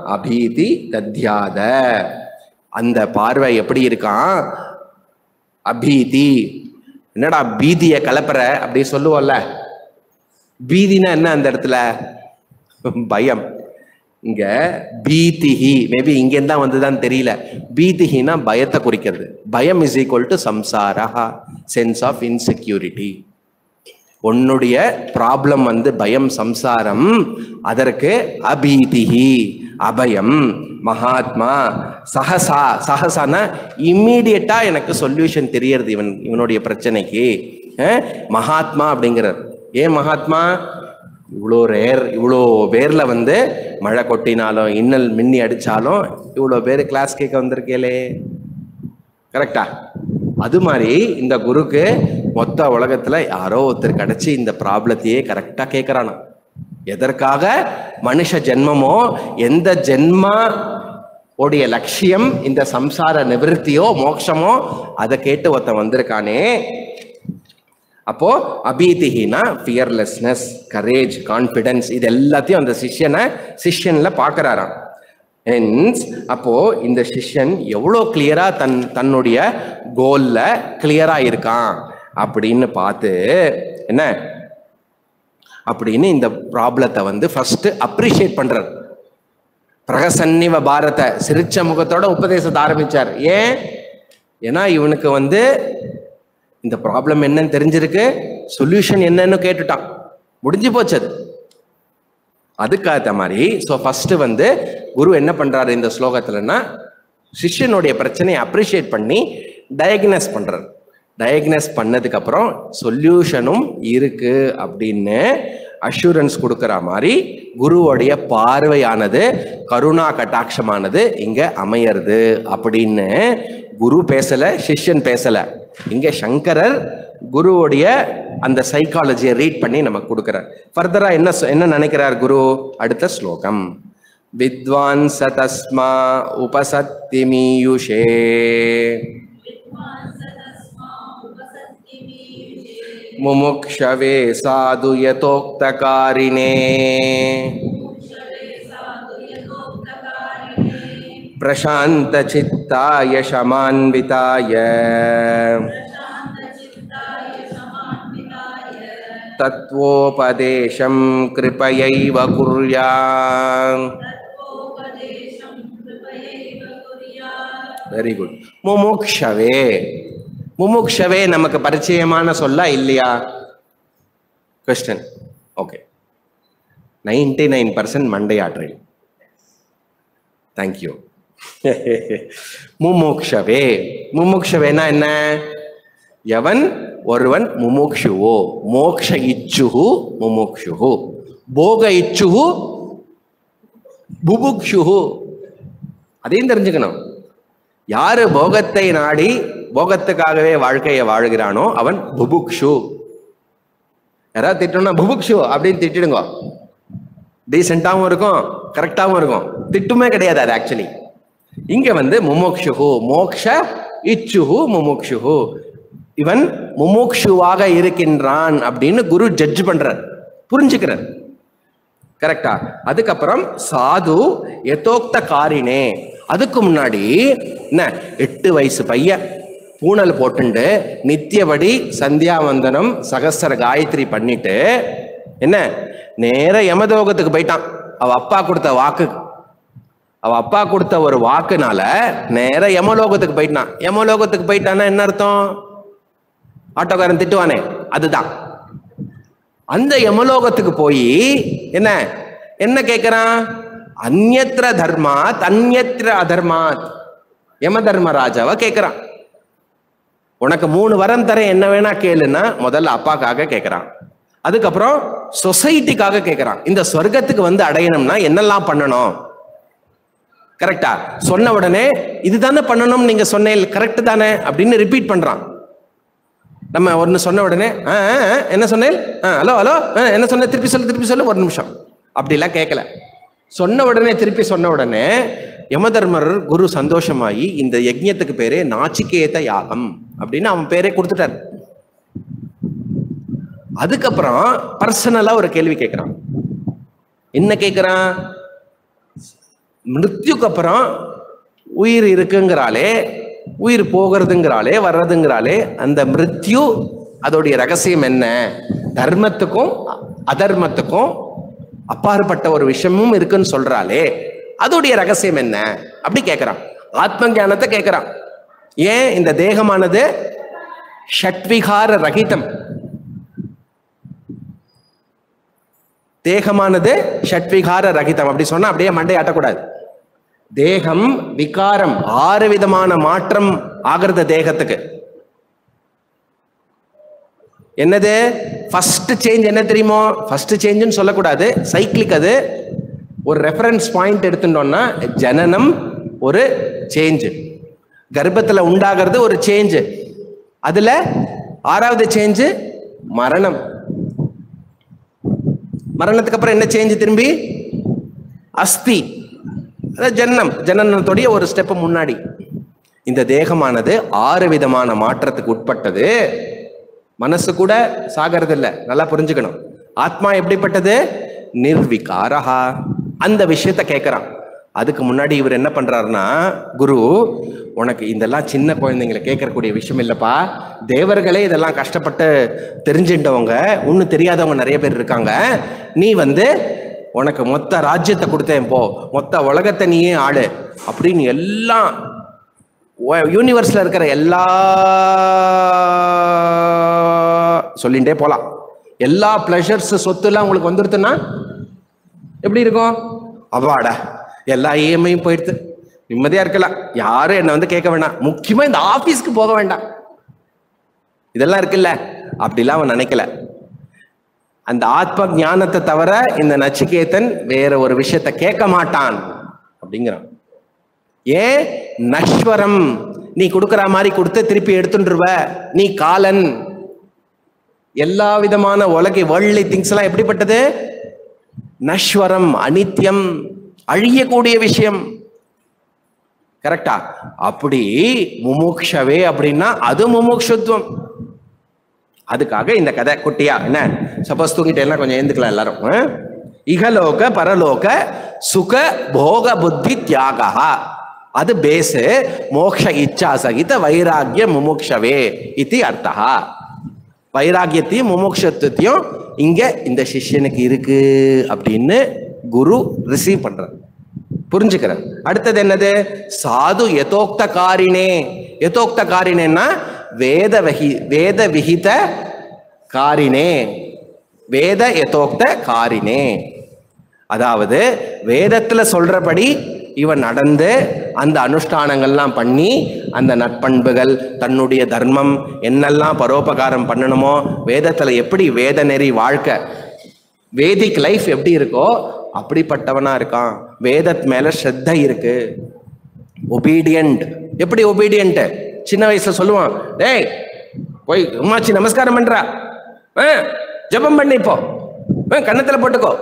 அபீதி தத்யாத. அந்த பார்வை எப்படி இருக்கான்? அபீதி. என்னடா பீதியை கலப்புற? அப்படி சொல்லுவோம்ல. பீதினா என்ன அந்த இடத்துல? பயம். இங்க பீதிஹி மேபி இங்கேருந்து தான் வந்துதான் தெரியல. பீதிஹினா பயத்தை குறிக்கிறது. பயம் is equal to samsara sense of insecurity உன்னுடைய ப்ராப்ளம் வந்து பயம் சம்சாரம் அதற்கு அபீதிஹி அபயம். மகாத்மா சஹசா சஹசான இம்மீடியட்டா எனக்கு சொல்யூஷன் தெரியறது இவன் இவனுடைய பிரச்சனைக்கு. மகாத்மா அப்படிங்கிறார். ஏன் மகாத்மா? இவ்வளோ ரேர் இவ்வளோ பேர்ல வந்து மழை கொட்டினாலும் இன்னல் மின்னி அடித்தாலும் இவ்வளோ பேர் கிளாஸ் கேட்க வந்திருக்கேலே கரெக்டா அது மாதிரி இந்த குருக்கு மொத்த உலகத்துல யாரோ ஒருத்தர் கிடைச்சி இந்த ப்ராப்ளத்தையே கரெக்டா கேட்கறானா எதற்காக? மனுஷ ஜென்மமோ எந்த ஜென்மா உடைய லட்சியம் இந்த சம்சார நிவிருத்தியோ மோட்சமோ அதை கேட்டு ஒருத்தன் வந்திருக்கானே. அப்போ அபீதிகினா ஃபியர்லெஸ்னஸ் கரேஜ் கான்ஃபிடென்ஸ் இது எல்லாத்தையும் அந்த சிஷ்யனை சிஷ்யன்ல பார்க்கறாராம் ஹென்ஸ் அப்போ இந்த சிஷ்யன் எவ்வளோ கிளியரா தன் தன்னுடைய கோல்ல கிளியரா இருக்கான். அப்படின்னு பார்த்து என்ன? அப்படின்னு இந்த ப்ராப்ளத்தை வந்து ஃபர்ஸ்ட் அப்ரிஷியேட் பண்றார். பிரகசன்னிவ பாரத சிரிச்ச முகத்தோட உபதேசத்தை ஆரம்பிச்சார். ஏன்? ஏன்னா இவனுக்கு வந்து இந்த ப்ராப்ளம் என்னன்னு தெரிஞ்சிருக்கு. சொல்யூஷன் என்னன்னு கேட்டுட்டான். முடிஞ்சு போச்சு அது. அதுக்காக மாதிரி ஸோ ஃபர்ஸ்ட் வந்து குரு என்ன பண்றாரு இந்த ஸ்லோகத்துலன்னா சிஷ்யனுடைய பிரச்சனையை அப்ரிஷியேட் பண்ணி டயக்னஸ் பண்றாரு. டயக்னஸ் பண்ணதுக்கப்புறம் சொல்யூஷனும் இருக்கு அப்படின்னு அஷூரன்ஸ் கொடுக்குற மாதிரி குருவோடைய பார்வையானது கருணா கட்டாட்சமானது இங்கே அமையறது அப்படின்னு குரு பேசலை சிஷ்யன் பேசலை. இங்கே சங்கரர் குருவுடைய அந்த சைக்காலஜியை ரீட் பண்ணி நமக்கு கொடுக்குறார். ஃபர்தரா என்ன என்ன நினைக்கிறார் குரு? அடுத்த ஸ்லோகம். வித்வான் சதஸ்மா உபசத்திமீயுஷே. मुमुक्षवे साधु यथोक्तकारिणे। प्रशान्तचित्ताय शमान्विताय। तत्त्वोपदेशं कृपयैव कुर्या। वेरि गुड् मुमुक्षवे முமுக்ஷவே நமக்கு பரிச்சயமான சொல்லா இல்லையா? Question okay ninety nine percent மண்டை ஆற்றல். தேங்க்யூ முமுக்ஷவே முமுக்ஷவேனா என்ன? எவன்? ஒருவன் முமுக்ஷுவோ மோக்ஷ இச்சுஹு முமுக்ஷுஹு போக இச்சுஹு புபுக்ஷுஹு அதையும் தெரிஞ்சுக்கணும். யாரு போகத்தை நாடி போகத்துக்காகவே வாழ்க்கையை வாழுகிறானோ அவன் புபுக்ஷு. யாராவது திட்டணும்னா புபுக்ஷு அப்படின்னு திட்டிடுங்க. டீசெண்டாகவும் இருக்கும் கரெக்டாகவும் இருக்கும். திட்டுமே கிடையாது அது ஆக்சுவலி இங்க வந்து முமோக்ஷுகு மோக்ஷ இச்சுஹு முமோக்ஷுஹு. இவன் முமுக்ஷுவாக இருக்கின்றான் அப்படின்னு குரு ஜட்ஜ் பண்றார் புரிஞ்சுக்கிறார். கரெக்டா அதுக்கப்புறம் சாது எதோக்த காரினே. அதுக்கு முன்னாடி என்ன? எட்டு வயசு பையன். பூணல் போட்டுண்டு நித்தியபடி சந்தியாவந்தனம் சகசர காயத்ரி பண்ணிட்டு என்ன? நேர யமதோகத்துக்கு போயிட்டான். அவ அப்பா கொடுத்த வாக்கு. அவ அப்பா கொடுத்த ஒரு வாக்குனால நேர யமலோகத்துக்கு போயிட்டான். யமலோகத்துக்கு போயிட்டான்னா என்ன அர்த்தம்? ஆட்டோக்காரன் திட்டுவானே. அதுதான். அந்த யமலோகத்துக்கு போய் என்ன? என்ன கேட்கறான் அந்நத்திர தர்மாத் அந்நத்திர அதர்மாத். யம தர்மராஜாவை கேட்கிறான் உனக்கு மூணு வரம் தரேன் என்ன வேணா கேளுன்னா முதல்ல அப்பாக்காக கேட்குறான் அதுக்கப்புறம் சொசைட்டிக்காக கேட்குறான் இந்த சொர்க்கத்துக்கு வந்து அடையணும்னா என்னெல்லாம் பண்ணணும்? கரெக்டா? சொன்ன உடனே இதுதானே பண்ணணும் நீங்க சொன்னேன் கரெக்ட் தானே? அப்படின்னு ரிப்பீட் பண்றான். நம்ம ஒன்னு சொன்ன உடனே "ஆ, ஆ, என்ன சொன்னேன்? ஹலோ ஹலோ என்ன சொன்ன திருப்பி சொல்லு திருப்பி சொல்லு ஒரு நிமிஷம். அப்படிலாம் கேட்கல சொன்ன உடனே திருப்பி சொன்ன உடனே யமதர்மர் குரு சந்தோஷமாயி இந்த யஜ்யத்துக்கு பேரே நாச்சிகேத யாகம் அப்படின்னு அவன் பேரே கொடுத்துட்டார். அதுக்கப்புறம் பர்சனலா ஒரு கேள்வி கேட்கிறான். என்ன கேட்கிறான்? மிருத்யுக்கு அப்புறம் உயிர் இருக்குங்கிறாலே உயிர் போகிறதுங்கிறாலே வர்றதுங்கிறாலே அந்த மிருத்யு அதோடைய ரகசியம் என்ன? தர்மத்துக்கும் அதர்மத்துக்கும் அப்பாற்பட்ட ஒரு விஷயமும் இருக்குன்னு சொல்றாளே அதோடைய ரகசியம் என்ன? அப்படி கேட்கிறான் ஆத்ம ஞானத்தை கேட்கிறான் ஏன் இந்த தேகமானது? ஷட்விகார ரகிதம். தேகமானது ஷட்விகார ரகிதம். அப்படி சொன்னா அப்படியே மண்டை ஆட்டக்கூடாது. தேகம் விகாரம் ஆறு விதமான மாற்றம் ஆகிறது தேகத்துக்கு. என்னது? ஃபர்ஸ்ட் சேஞ்ச் என்ன தெரியுமோ? ஃபர்ஸ்ட் சேஞ்சுன்னு சொல்லக்கூடாது. சைக்கிளிக் அது. ஒரு ரெஃபரன்ஸ் பாயிண்ட் எடுத்துட்டோம்னா ஜனனம் ஒரு சேஞ்ச் கர்ப்பத்தில் உண்டாகிறது ஒரு சேஞ்ச் அதுல ஆறாவது சேஞ்சு மரணம். மரணத்துக்கு அப்புறம் என்ன சேஞ்ச் திரும்பி? அஸ்தி. அதாவது ஜன்னம். ஜனனத்துடைய ஒரு ஸ்டெப் முன்னாடி. இந்த தேகமானது ஆறு விதமான மாற்றத்துக்கு உட்பட்டது. மனசு கூட சாகிறது இல்லை நல்லா புரிஞ்சுக்கணும். ஆத்மா எப்படிப்பட்டது? நிர்விகாரஹா. அந்த விஷயத்த கேட்குறான் அதுக்கு முன்னாடி இவர் என்ன பண்றாருன்னா குரு உனக்கு இதெல்லாம் சின்ன குழந்தைங்களை கேட்கறக்கூடிய விஷயம் இல்லைப்பா. தேவர்களே இதெல்லாம் கஷ்டப்பட்டு தெரிஞ்சுட்டவங்க ஒன்றும் தெரியாதவங்க நிறைய பேர் இருக்காங்க. நீ வந்து உனக்கு மொத்த ராஜ்யத்தை கொடுத்தேன் போ. மொத்த உலகத்தை நீயே ஆடு அப்படின்னு எல்லாம் யூனிவர்ஸ்ல இருக்கிற எல்லா சொல்லிகிட்டே போகலாம் எல்லா ப்ளஷர்ஸ் சொத்துலாம் உங்களுக்கு வந்துடுதுன்னா எப்படி இருக்கும்? அவாடா எல்லா இஎம்ஐயும் போயிடுது. நிம்மதியாக இருக்கலாம். யாரும் என்னை வந்து கேட்க வேண்டாம் முக்கியமாக இந்த ஆஃபீஸ்க்கு போக வேண்டாம். இதெல்லாம் இருக்குல்ல? அப்படிலாம் அவன் நினைக்கல. அந்த ஆத்ம ஞானத்தை தவிர இந்த நச்சிகேதன் வேற ஒரு விஷயத்த கேட்க மாட்டான். அப்படிங்கிறான். ஏன் நஸ்வரம் நீ கொடுக்குற மாதிரி கொடுத்து திருப்பி எடுத்துருவ நீ காலன். எல்லா விதமான உலகை வள்ளி திங்ஸ் எல்லாம் எப்படிப்பட்டது? நஸ்வரம் அனித்யம் அழியக்கூடிய விஷயம். கரெக்டா அப்படி முமுக்ஷவே அப்படின்னா அது முமுக்ஷுத்வம் அதுக்காக இந்த கதை குட்டியா என்ன? சப்போஸ் எல்லாம் கொஞ்சம் எழுந்துக்கலாம் எல்லாரும். ஆ? இகலோக பரலோக சுக போக புத்தி தியாகா. அது பேஸ் மோக்ஷ இச்சா சகித வைராகிய முமுக்ஷவே இது அர்த்தா வைராகியத்தையும் முமுக்ஷத்துவத்தையும் இங்க இந்த சிஷ்யனுக்கு இருக்கு அப்படின்னு குரு ரிசீவ் பண்றார் புரிஞ்சுக்கிறார் அடுத்தது என்னது சாது யதோக்த காரினே எதோக்த காரினேன்னா வேத வகி வேத விகித காரினே வேத யதோக்த காரினே அதாவது வேதத்துல சொல்றபடி இவன் நடந்து அந்த அனுஷ்டானங்கள்லாம் பண்ணி அந்த நட்பண்புகள் தன்னுடைய தர்மம் என்னெல்லாம் பரோபகாரம் பண்ணணுமோ வேதத்தில் எப்படி வேத நெறி வாழ்க்கை வேதிக் லைஃப் எப்படி இருக்கோ அப்படிப்பட்டவனா இருக்கான். வேதத் மேல ஸ்ரத்த இருக்கு. ஒபீடியன்ட் எப்படி ஒபீடியன்ட் சின்ன வயசுல சொல்லுவான் டேய் போய் உமாச்சி நமஸ்காரம் பண்றா. ஆ, ஜெபம் பண்ணி இப்போ. ஆ, கன்னத்துல போட்டுக்கோ.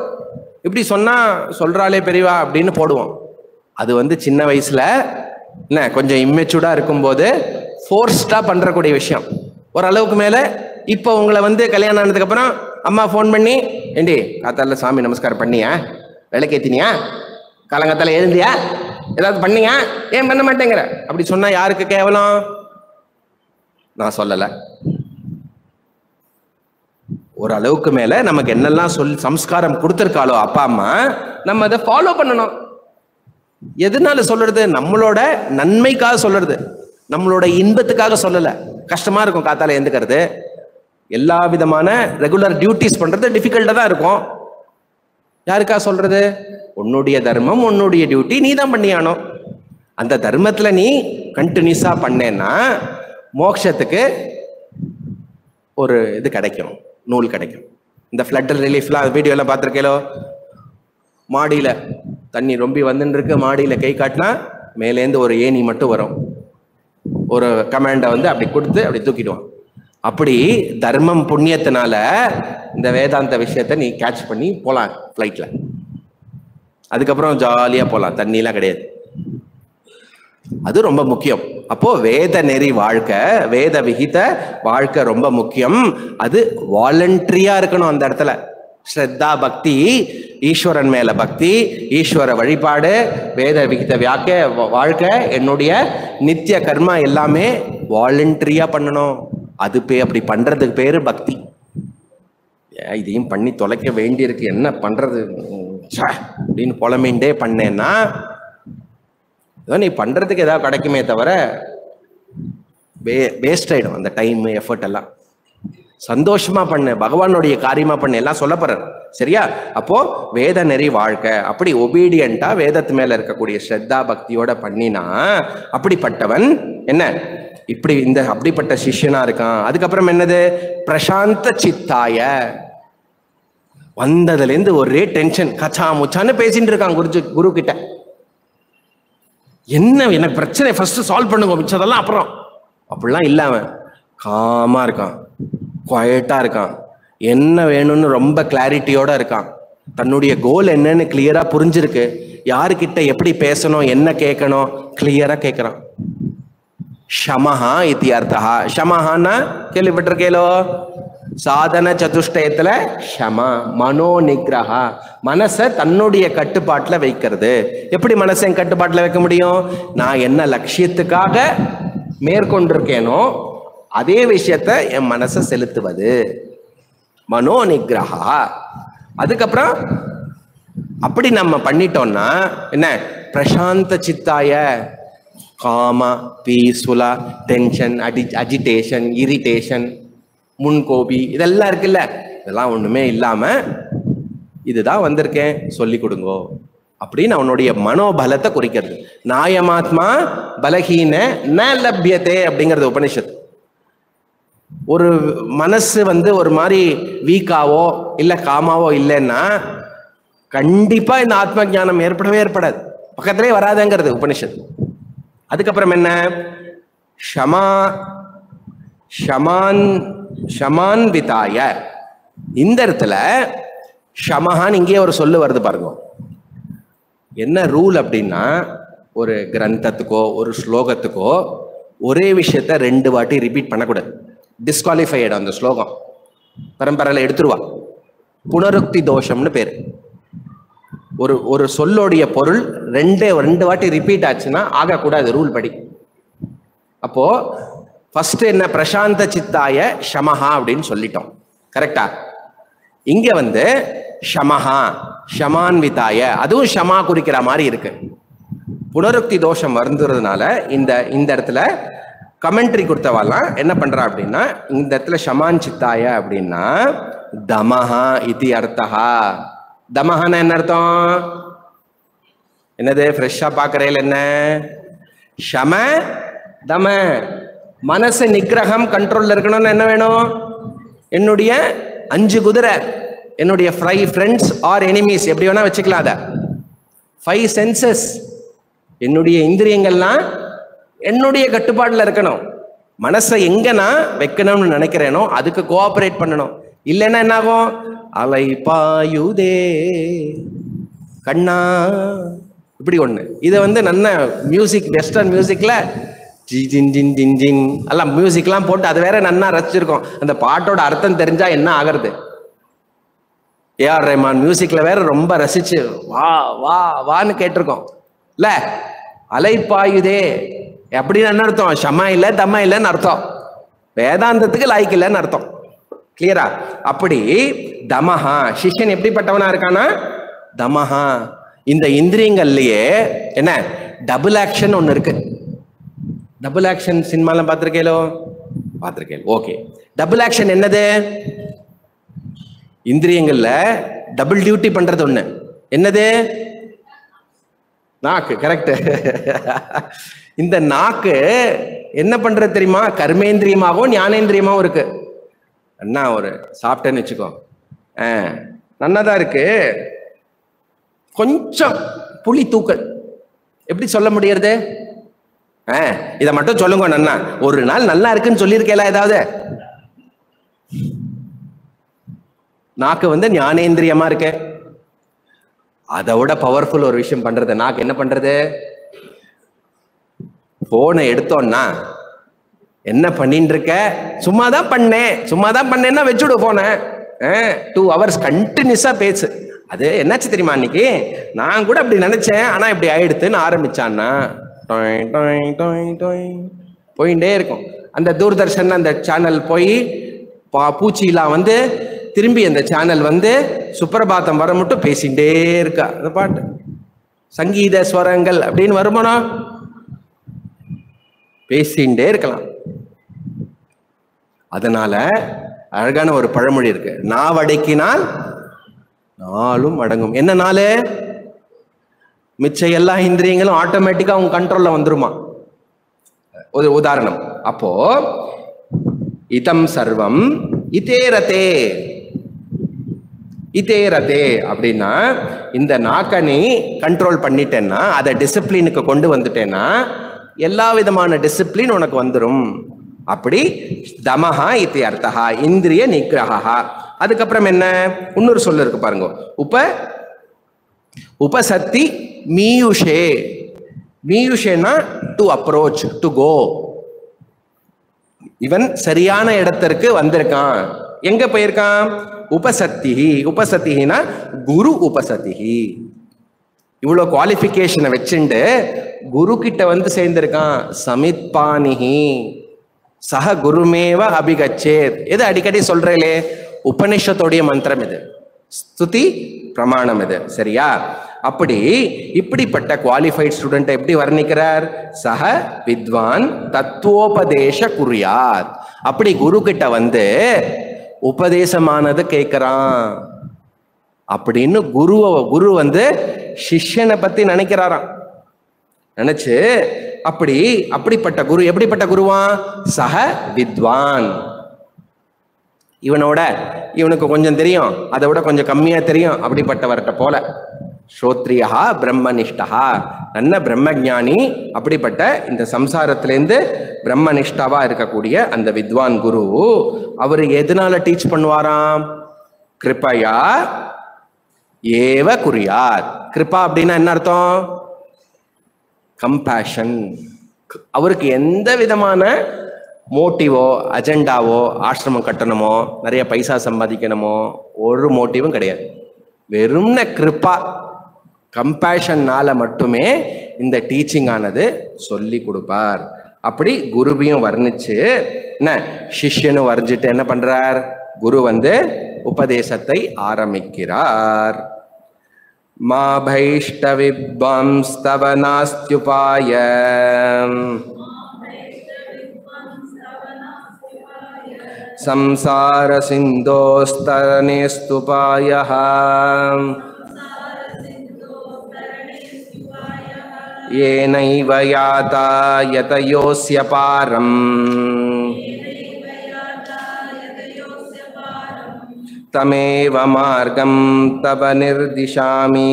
இப்படி சொன்னா சொல்றாளே பெரியவா அப்படின்னு போடுவோம் அது வந்து சின்ன வயசுல என்ன கொஞ்சம் இம்மெச்சூர்டா இருக்கும்போது ஃபோர்ஸ்டா பண்றக்கூடிய விஷயம். ஓரளவுக்கு மேல இப்போ உங்களை வந்து கல்யாணம் ஆனதுக்கு அப்புறம் அம்மா ஃபோன் பண்ணி ஏண்டி காத்தால சாமி நமஸ்காரம் பண்ணியா? விளக்கேத்தினியா? காலங்காத்தால எழுந்தியா? ஏதாவது பண்ணியா? ஏன் பண்ண மாட்டேங்கிற? அப்படி சொன்னா யாருக்கு கேவலம்? நான் சொல்லல. ஒரு அளவுக்கு மேல நமக்கு என்னெல்லாம் சொல் சம்ஸ்காரம் கொடுத்துருக்காளோ அப்பா அம்மா நம்ம அதை ஃபாலோ பண்ணணும். எதனால சொல்றது? நம்மளோட நன்மைக்காக சொல்றது. நம்மளோட இன்பத்துக்காக சொல்லல. கஷ்டமா இருக்கும் காத்தால எழுந்துக்கிறது. எல்லா விதமான ரெகுலர் டியூட்டிஸ் பண்றது டிஃபிகல்ட்டா தான் இருக்கும். யாருக்கா சொல்றது? உன்னுடைய தர்மம் உன்னுடைய டியூட்டி நீ தான் பண்ணியானோ அந்த தர்மத்துல நீ கண்டினியூஸா பண்ணேன்னா மோட்சத்துக்கு ஒரு இது கிடைக்கும். நூல் கிடைக்கும். இந்த ஃப்ளட் ரிலீஃப்லாம் வீடியோலாம் பார்த்துருக்கேலோ மாடியில தண்ணி ரொம்பி வந்துன்னு மாடியில் கை காட்டினா மேலேருந்து ஒரு ஏணி மட்டும் வரும். ஒரு கமாண்டை வந்து அப்படி கொடுத்து அப்படி தூக்கிடுவான். அப்படி தர்மம் புண்ணியத்தினால இந்த வேதாந்த விஷயத்தை நீ கேட்ச் பண்ணி போகலாம் ஃப்ளைட்டில் அதுக்கப்புறம் ஜாலியாக போகலாம் தண்ணிலாம் கிடையாது. அது ரொம்ப முக்கியம். அப்போ வேத நெறி வாழ்க்கை வேத விகித வாழ்க்கை ரொம்ப முக்கியம். அது வாலண்டரியா இருக்கணும் அந்த இடத்துல. ஸ்ரத்தா பக்தி ஈஸ்வரன் மேல பக்தி ஈஸ்வர வழிபாடு வேத விகித வியாக்க வாழ்க்கை என்னுடைய நித்திய கர்மா எல்லாமே வாலண்டரியா பண்ணணும். அது பே அப்படி பண்றதுக்கு பேரு பக்தி. இதையும் பண்ணி தொலைக்க வேண்டியிருக்கு. என்ன பண்றது? அப்படின்னு புலமீண்டே பண்ணேன்னா ஏதோ நீ பண்றதுக்கு ஏதாவது கிடைக்குமே தவிர வே வேஸ்ட் ஆயிடும் அந்த டைம் எஃபர்ட் எல்லாம். சந்தோஷமா பண்ணு பகவானுடைய காரியமா பண்ணு எல்லாம் சொல்ல போறார். சரியா? அப்போ வேத நெறி வாழ்க்கை அப்படி ஒபீடியண்டா வேதத்து மேல இருக்கக்கூடிய ஸ்ரத்தா பக்தியோட பண்ணினா அப்படிப்பட்டவன் என்ன? இப்படி இந்த அப்படிப்பட்ட சிஷ்யனா இருக்கான். அதுக்கப்புறம் என்னது? பிரசாந்த சித்தாய. வந்ததுல இருந்து ஒரே டென்ஷன் கச்சா முச்சான்னு பேசிட்டு இருக்கான் குருஜி குரு கிட்ட என்ன எனக்கு பிரச்சனை ஃபர்ஸ்ட் சால்வ் பண்ணுங்க மிச்சதெல்லாம் அப்புறம். அப்படிலாம் இல்லாம காமா இருக்கான். குவைட்டா இருக்கான். என்ன வேணும்னு ரொம்ப கிளாரிட்டியோட இருக்கான். தன்னுடைய கோல் என்னன்னு கிளியராக புரிஞ்சிருக்கு. யாருக்கிட்ட எப்படி பேசணும் என்ன கேட்கணும் கிளியராக கேட்குறான். ஷமஹா இத்தி அர்த்தா ஷமஹான்னா கேள்விப்பட்டிருக்கேலோ? சாதன சதுஷ்டயத்துல ஷம மனோ நிகிரஹா மனசை தன்னுடைய கட்டுப்பாட்டில் வைக்கிறது. எப்படி மனசை கட்டுப்பாட்டில் வைக்க முடியும்? நான் என்ன லட்சியத்துக்காக மேற்கொண்டிருக்கேனோ அதே விஷயத்த என் மனசை செலுத்துவது. மனோ நிகிரகா அதுக்கப்புறம் அப்படி நம்ம பண்ணிட்டோம்னா என்ன? பிரசாந்த சித்தாய. காமா பீஸ்ஃபுல்லா டென்ஷன் அடி அஜிடேஷன் இரிட்டேஷன் முன்கோபி இதெல்லாம் இருக்குல்ல? இதெல்லாம் ஒண்ணுமே இல்லாம இதுதான் வந்திருக்கேன் சொல்லி கொடுங்கோ. அப்படின்னு அவனுடைய மனோபலத்தை குறிக்கிறது. நாயமாத்மா பலஹீன ந லபியத்தே அப்படிங்கிறது உபனிஷத் ஒரு மனசு வந்து ஒரு மாதிரி வீக்காவோ இல்லை காமாவோ இல்லைன்னா கண்டிப்பா இந்த ஆத்ம ஞானம் ஏற்படவே ஏற்படாது. பக்கத்திலே வராதுங்கிறது உபனிஷத் அதுக்கப்புறம் என்ன? ஷமா ஷமான் ஷமான் விதாய. இந்த இடத்துல ஷமஹான் இங்கே ஒரு சொல்லு வருது பாருங்க. என்ன ரூல் அப்படின்னா ஒரு கிரந்தத்துக்கோ ஒரு ஸ்லோகத்துக்கோ ஒரே விஷயத்த ரெண்டு வாட்டி ரிப்பீட் பண்ணக்கூடாது. டிஸ்குவாலிஃபைடு அந்த ஸ்லோகம். பரம்பரையில் எடுத்துருவா. புனருக்தி தோஷம்னு பேர். ஒரு ஒரு சொல்லோடைய பொருள் ரெண்டே ரெண்டு வாட்டி ரிப்பீட் ஆச்சுன்னா ஆகக்கூடாது ரூல் படி. அப்போ ஃபர்ஸ்ட் என்ன? பிரசாந்த சித்தாய ஷமஹா அப்படின்னு சொல்லிட்டோம். கரெக்டா இங்க வந்து ஷமஹா ஷமான்விதாய அதுவும் ஷமா குறிக்கிற மாதிரி இருக்கு. புனருக்தி தோஷம் வருந்துறதுனால இந்த இந்த இடத்துல கமெண்ட்ரி கொடுத்தவாலாம் என்ன பண்றா அப்படின்னா இந்த இடத்துல ஷமான் சித்தாய அப்படின்னா தமஹா இது அர்த்தஹா. தமஹான்னா என்ன அர்த்தம்? என்னது? ஃப்ரெஷ்ஷா பாக்குறேன் என்ன? ஷம தம. மனசு நிக்கிரகம் கண்ட்ரோல்ல இருக்கணும்னு என்ன வேணும்? என்னுடைய அஞ்சு குதிரை என்னுடைய ஃபைவ் ஃப்ரெண்ட்ஸ் ஆர் எனிமீஸ் எப்படி வேணா வச்சுக்கலாம் அதை. ஃபைவ் சென்சஸ் என்னுடைய இந்திரியங்கள்லாம் என்னுடைய கட்டுப்பாட்டில் இருக்கணும். மனசை எங்க நான் வைக்கணும்னு நினைக்கிறேனோ அதுக்கு கோஆபரேட் பண்ணணும். இல்லைன்னா என்ன ஆகும் அலை பாயுதே. கண்ணா. இப்படி ஒண்ணு. இதை வந்து நல்ல மியூசிக் வெஸ்டர்ன் மியூசிக்ல ஜி ஜின் ஜின் ஜின் ஜின் எல்லாம் மியூசிக்லாம் போட்டு அது வேற நன்னா ரசிச்சிருக்கோம். அந்த பாட்டோட அர்த்தம் தெரிஞ்சா என்ன ஆகிறது? ஏஆர் ரஹ்மான் மியூசிக்ல வேற ரொம்ப ரசிச்சு வா வா வான்னு கேட்டிருக்கோம். இல்ல அலைப்பாயுதே அப்படின்னு என்ன அர்த்தம்? ஷமா இல்லை தம்மா இல்லைன்னு அர்த்தம். வேதாந்தத்துக்கு லாய்க்கு இல்லைன்னு அர்த்தம். கிளியரா அப்படி தமஹா சிஷ்யன் எப்படிப்பட்டவனா இருக்கானா? தமஹா. இந்த இந்திரியங்கள்லயே என்ன? டபுள் ஆக்ஷன் ஒன்று இருக்கு. டபுள் ஆக்ஷன் சினிமாலாம் பார்த்துருக்கேலோ? பார்த்துருக்கேன். ஓகே டபுள் ஆக்ஷன் என்னது? இந்திரியங்கள்ல டபுள் டியூட்டி பண்றது ஒண்ணு. என்னது? நாக்கு கரெக்ட் இந்த நாக்கு என்ன பண்றது தெரியுமா? கர்மேந்திரியமாகவும் ஞானேந்திரியமாகவும் இருக்கு. அண்ணா ஒரு சாப்பிட்டேன்னு வச்சுக்கோ. ஆ நன்னாதான் இருக்கு. கொஞ்சம் புளி தூக்கல். எப்படி சொல்ல முடியறது? ஆ இதை மட்டும் சொல்லுங்க நன்னா ஒரு நாள் நல்லா இருக்குன்னு சொல்லியிருக்கேல ஏதாவது? நாக்கு வந்து ஞானேந்திரியமா இருக்கு. அதை விட பவர்ஃபுல் ஒரு விஷயம் பண்றது. நாக்கு என்ன பண்றது? போனை எடுத்தோன்னா என்ன பண்ணிட்டு இருக்க சும்மா தான் பண்ணேன். சும்மா தான் பண்ணேன்னா வச்சுடு போன டூ ஹவர்ஸ் கண்டினியூஸா பேசு. அது என்னாச்சு தெரியுமா அன்னைக்கு? நான் கூட அப்படி நினைச்சேன். ஆனா இப்படி ஆயிடுத்துன்னு ஆரம்பிச்சான்னா. போயிட்டே இருக்கும். அந்த தூர்தர்ஷன் அந்த சேனல் போய் பா பூச்சிலாம் வந்து திரும்பி அந்த சேனல் வந்து சுப்பிரபாதம் வர மட்டும் பேசிகிட்டே இருக்கா. அந்த பாட்டு. சங்கீத ஸ்வரங்கள் அப்படின்னு வருமானம்? பேசிகிட்டே இருக்கலாம். அதனால அழகான ஒரு பழமொழி இருக்கு. நாவடக்கினால் நாளும் அடங்கும். என்ன நாளு? மிச்ச எல்லா இந்திரியங்களும் ஆட்டோமேட்டிக்கா அவங்க கண்ட்ரோல்ல வந்துருமா? ஒரு உதாரணம். அப்போ இதம் சர்வம் இதேரதே இதேரதே அப்படின்னா இந்த நாக்கனி நீ கண்ட்ரோல் பண்ணிட்டேன்னா அதை டிசிப்ளினுக்கு கொண்டு வந்துட்டேன்னா எல்லா விதமான டிசிப்ளின் உனக்கு வந்துடும் அப்படி தமஹா இது அர்த்தஹா இந்திரிய நிகிரகா அதுக்கப்புறம் என்ன? இன்னொரு சொல்லு இருக்கு பாருங்க. உப உபசத்தி மீயுஷே. மீயுஷேனா டு அப்ரோச் டு கோ இவன் சரியான இடத்திற்கு வந்திருக்கான். எங்க போயிருக்கான்? உபசத்திஹி. உபசத்திகினா குரு உபசத்திகி இவ்வளோ குவாலிஃபிகேஷனை வச்சுண்டு குரு கிட்ட வந்து சேர்ந்திருக்கான். சமித்பானிஹி. சக குருமேவ அபிகச்சேத். எது அடிக்கடி சொல்றேலே? உபனிஷத்தோடைய மந்திரம் இது. ஸ்துதி பிரமாணம் இது. சரியா? அப்படி இப்படிப்பட்ட குவாலிஃபைட் ஸ்டூடெண்ட் எப்படி வர்ணிக்கிறார்? சக வித்வான் தத்துவோபதேச குறியாத். அப்படி குரு கிட்ட வந்து உபதேசமானது கேட்கிறான். அப்படின்னு குருவை குரு வந்து சிஷ்யனை பத்தி நினைக்கிறாராம். நினைச்சு அப்படி அப்படிப்பட்ட குரு எப்படிப்பட்ட குருவான் சக வித்வான். இவனோட இவனுக்கு கொஞ்சம் தெரியும் அதை விட கொஞ்சம் கம்மியா தெரியும் அப்படிப்பட்டவர்கிட்ட போல. ஸ்ரோத்ரியா பிரம்மனிஷ்டா. நல்ல பிரம்மஜானி அப்படிப்பட்ட இந்த சம்சாரத்திலேருந்து பிரம்மனிஷ்டாவா இருக்கக்கூடிய அந்த வித்வான் குரு. அவர் எதனால டீச் பண்ணுவாராம்? கிருபையா ஏவ குறியார். கிருபா அப்படின்னா என்ன அர்த்தம்? கம்பேஷன் அவருக்கு எந்த விதமான மோட்டிவோ அஜெண்டாவோ ஆசிரமம் கட்டணுமோ நிறைய பைசா சம்பாதிக்கணுமோ ஒரு மோட்டிவும் கிடையாது. வெறும்ன கிருப்பா கம்பேஷன்னால மட்டுமே இந்த டீச்சிங் ஆனது சொல்லி கொடுப்பார். அப்படி குருவையும் வர்ணிச்சு என்ன? சிஷ்யனும் வர்ணிச்சுட்டு என்ன பண்றார்? குரு வந்து உபதேசத்தை ஆரம்பிக்கிறார். मा भैष्टविद्वांस्तव नास्त्युपाय। संसारसिन्धोस्तरणेस्तुपायः। येनैव यातायतयोऽस्य पारम् तमेव मार्गं तव निर्दिशामि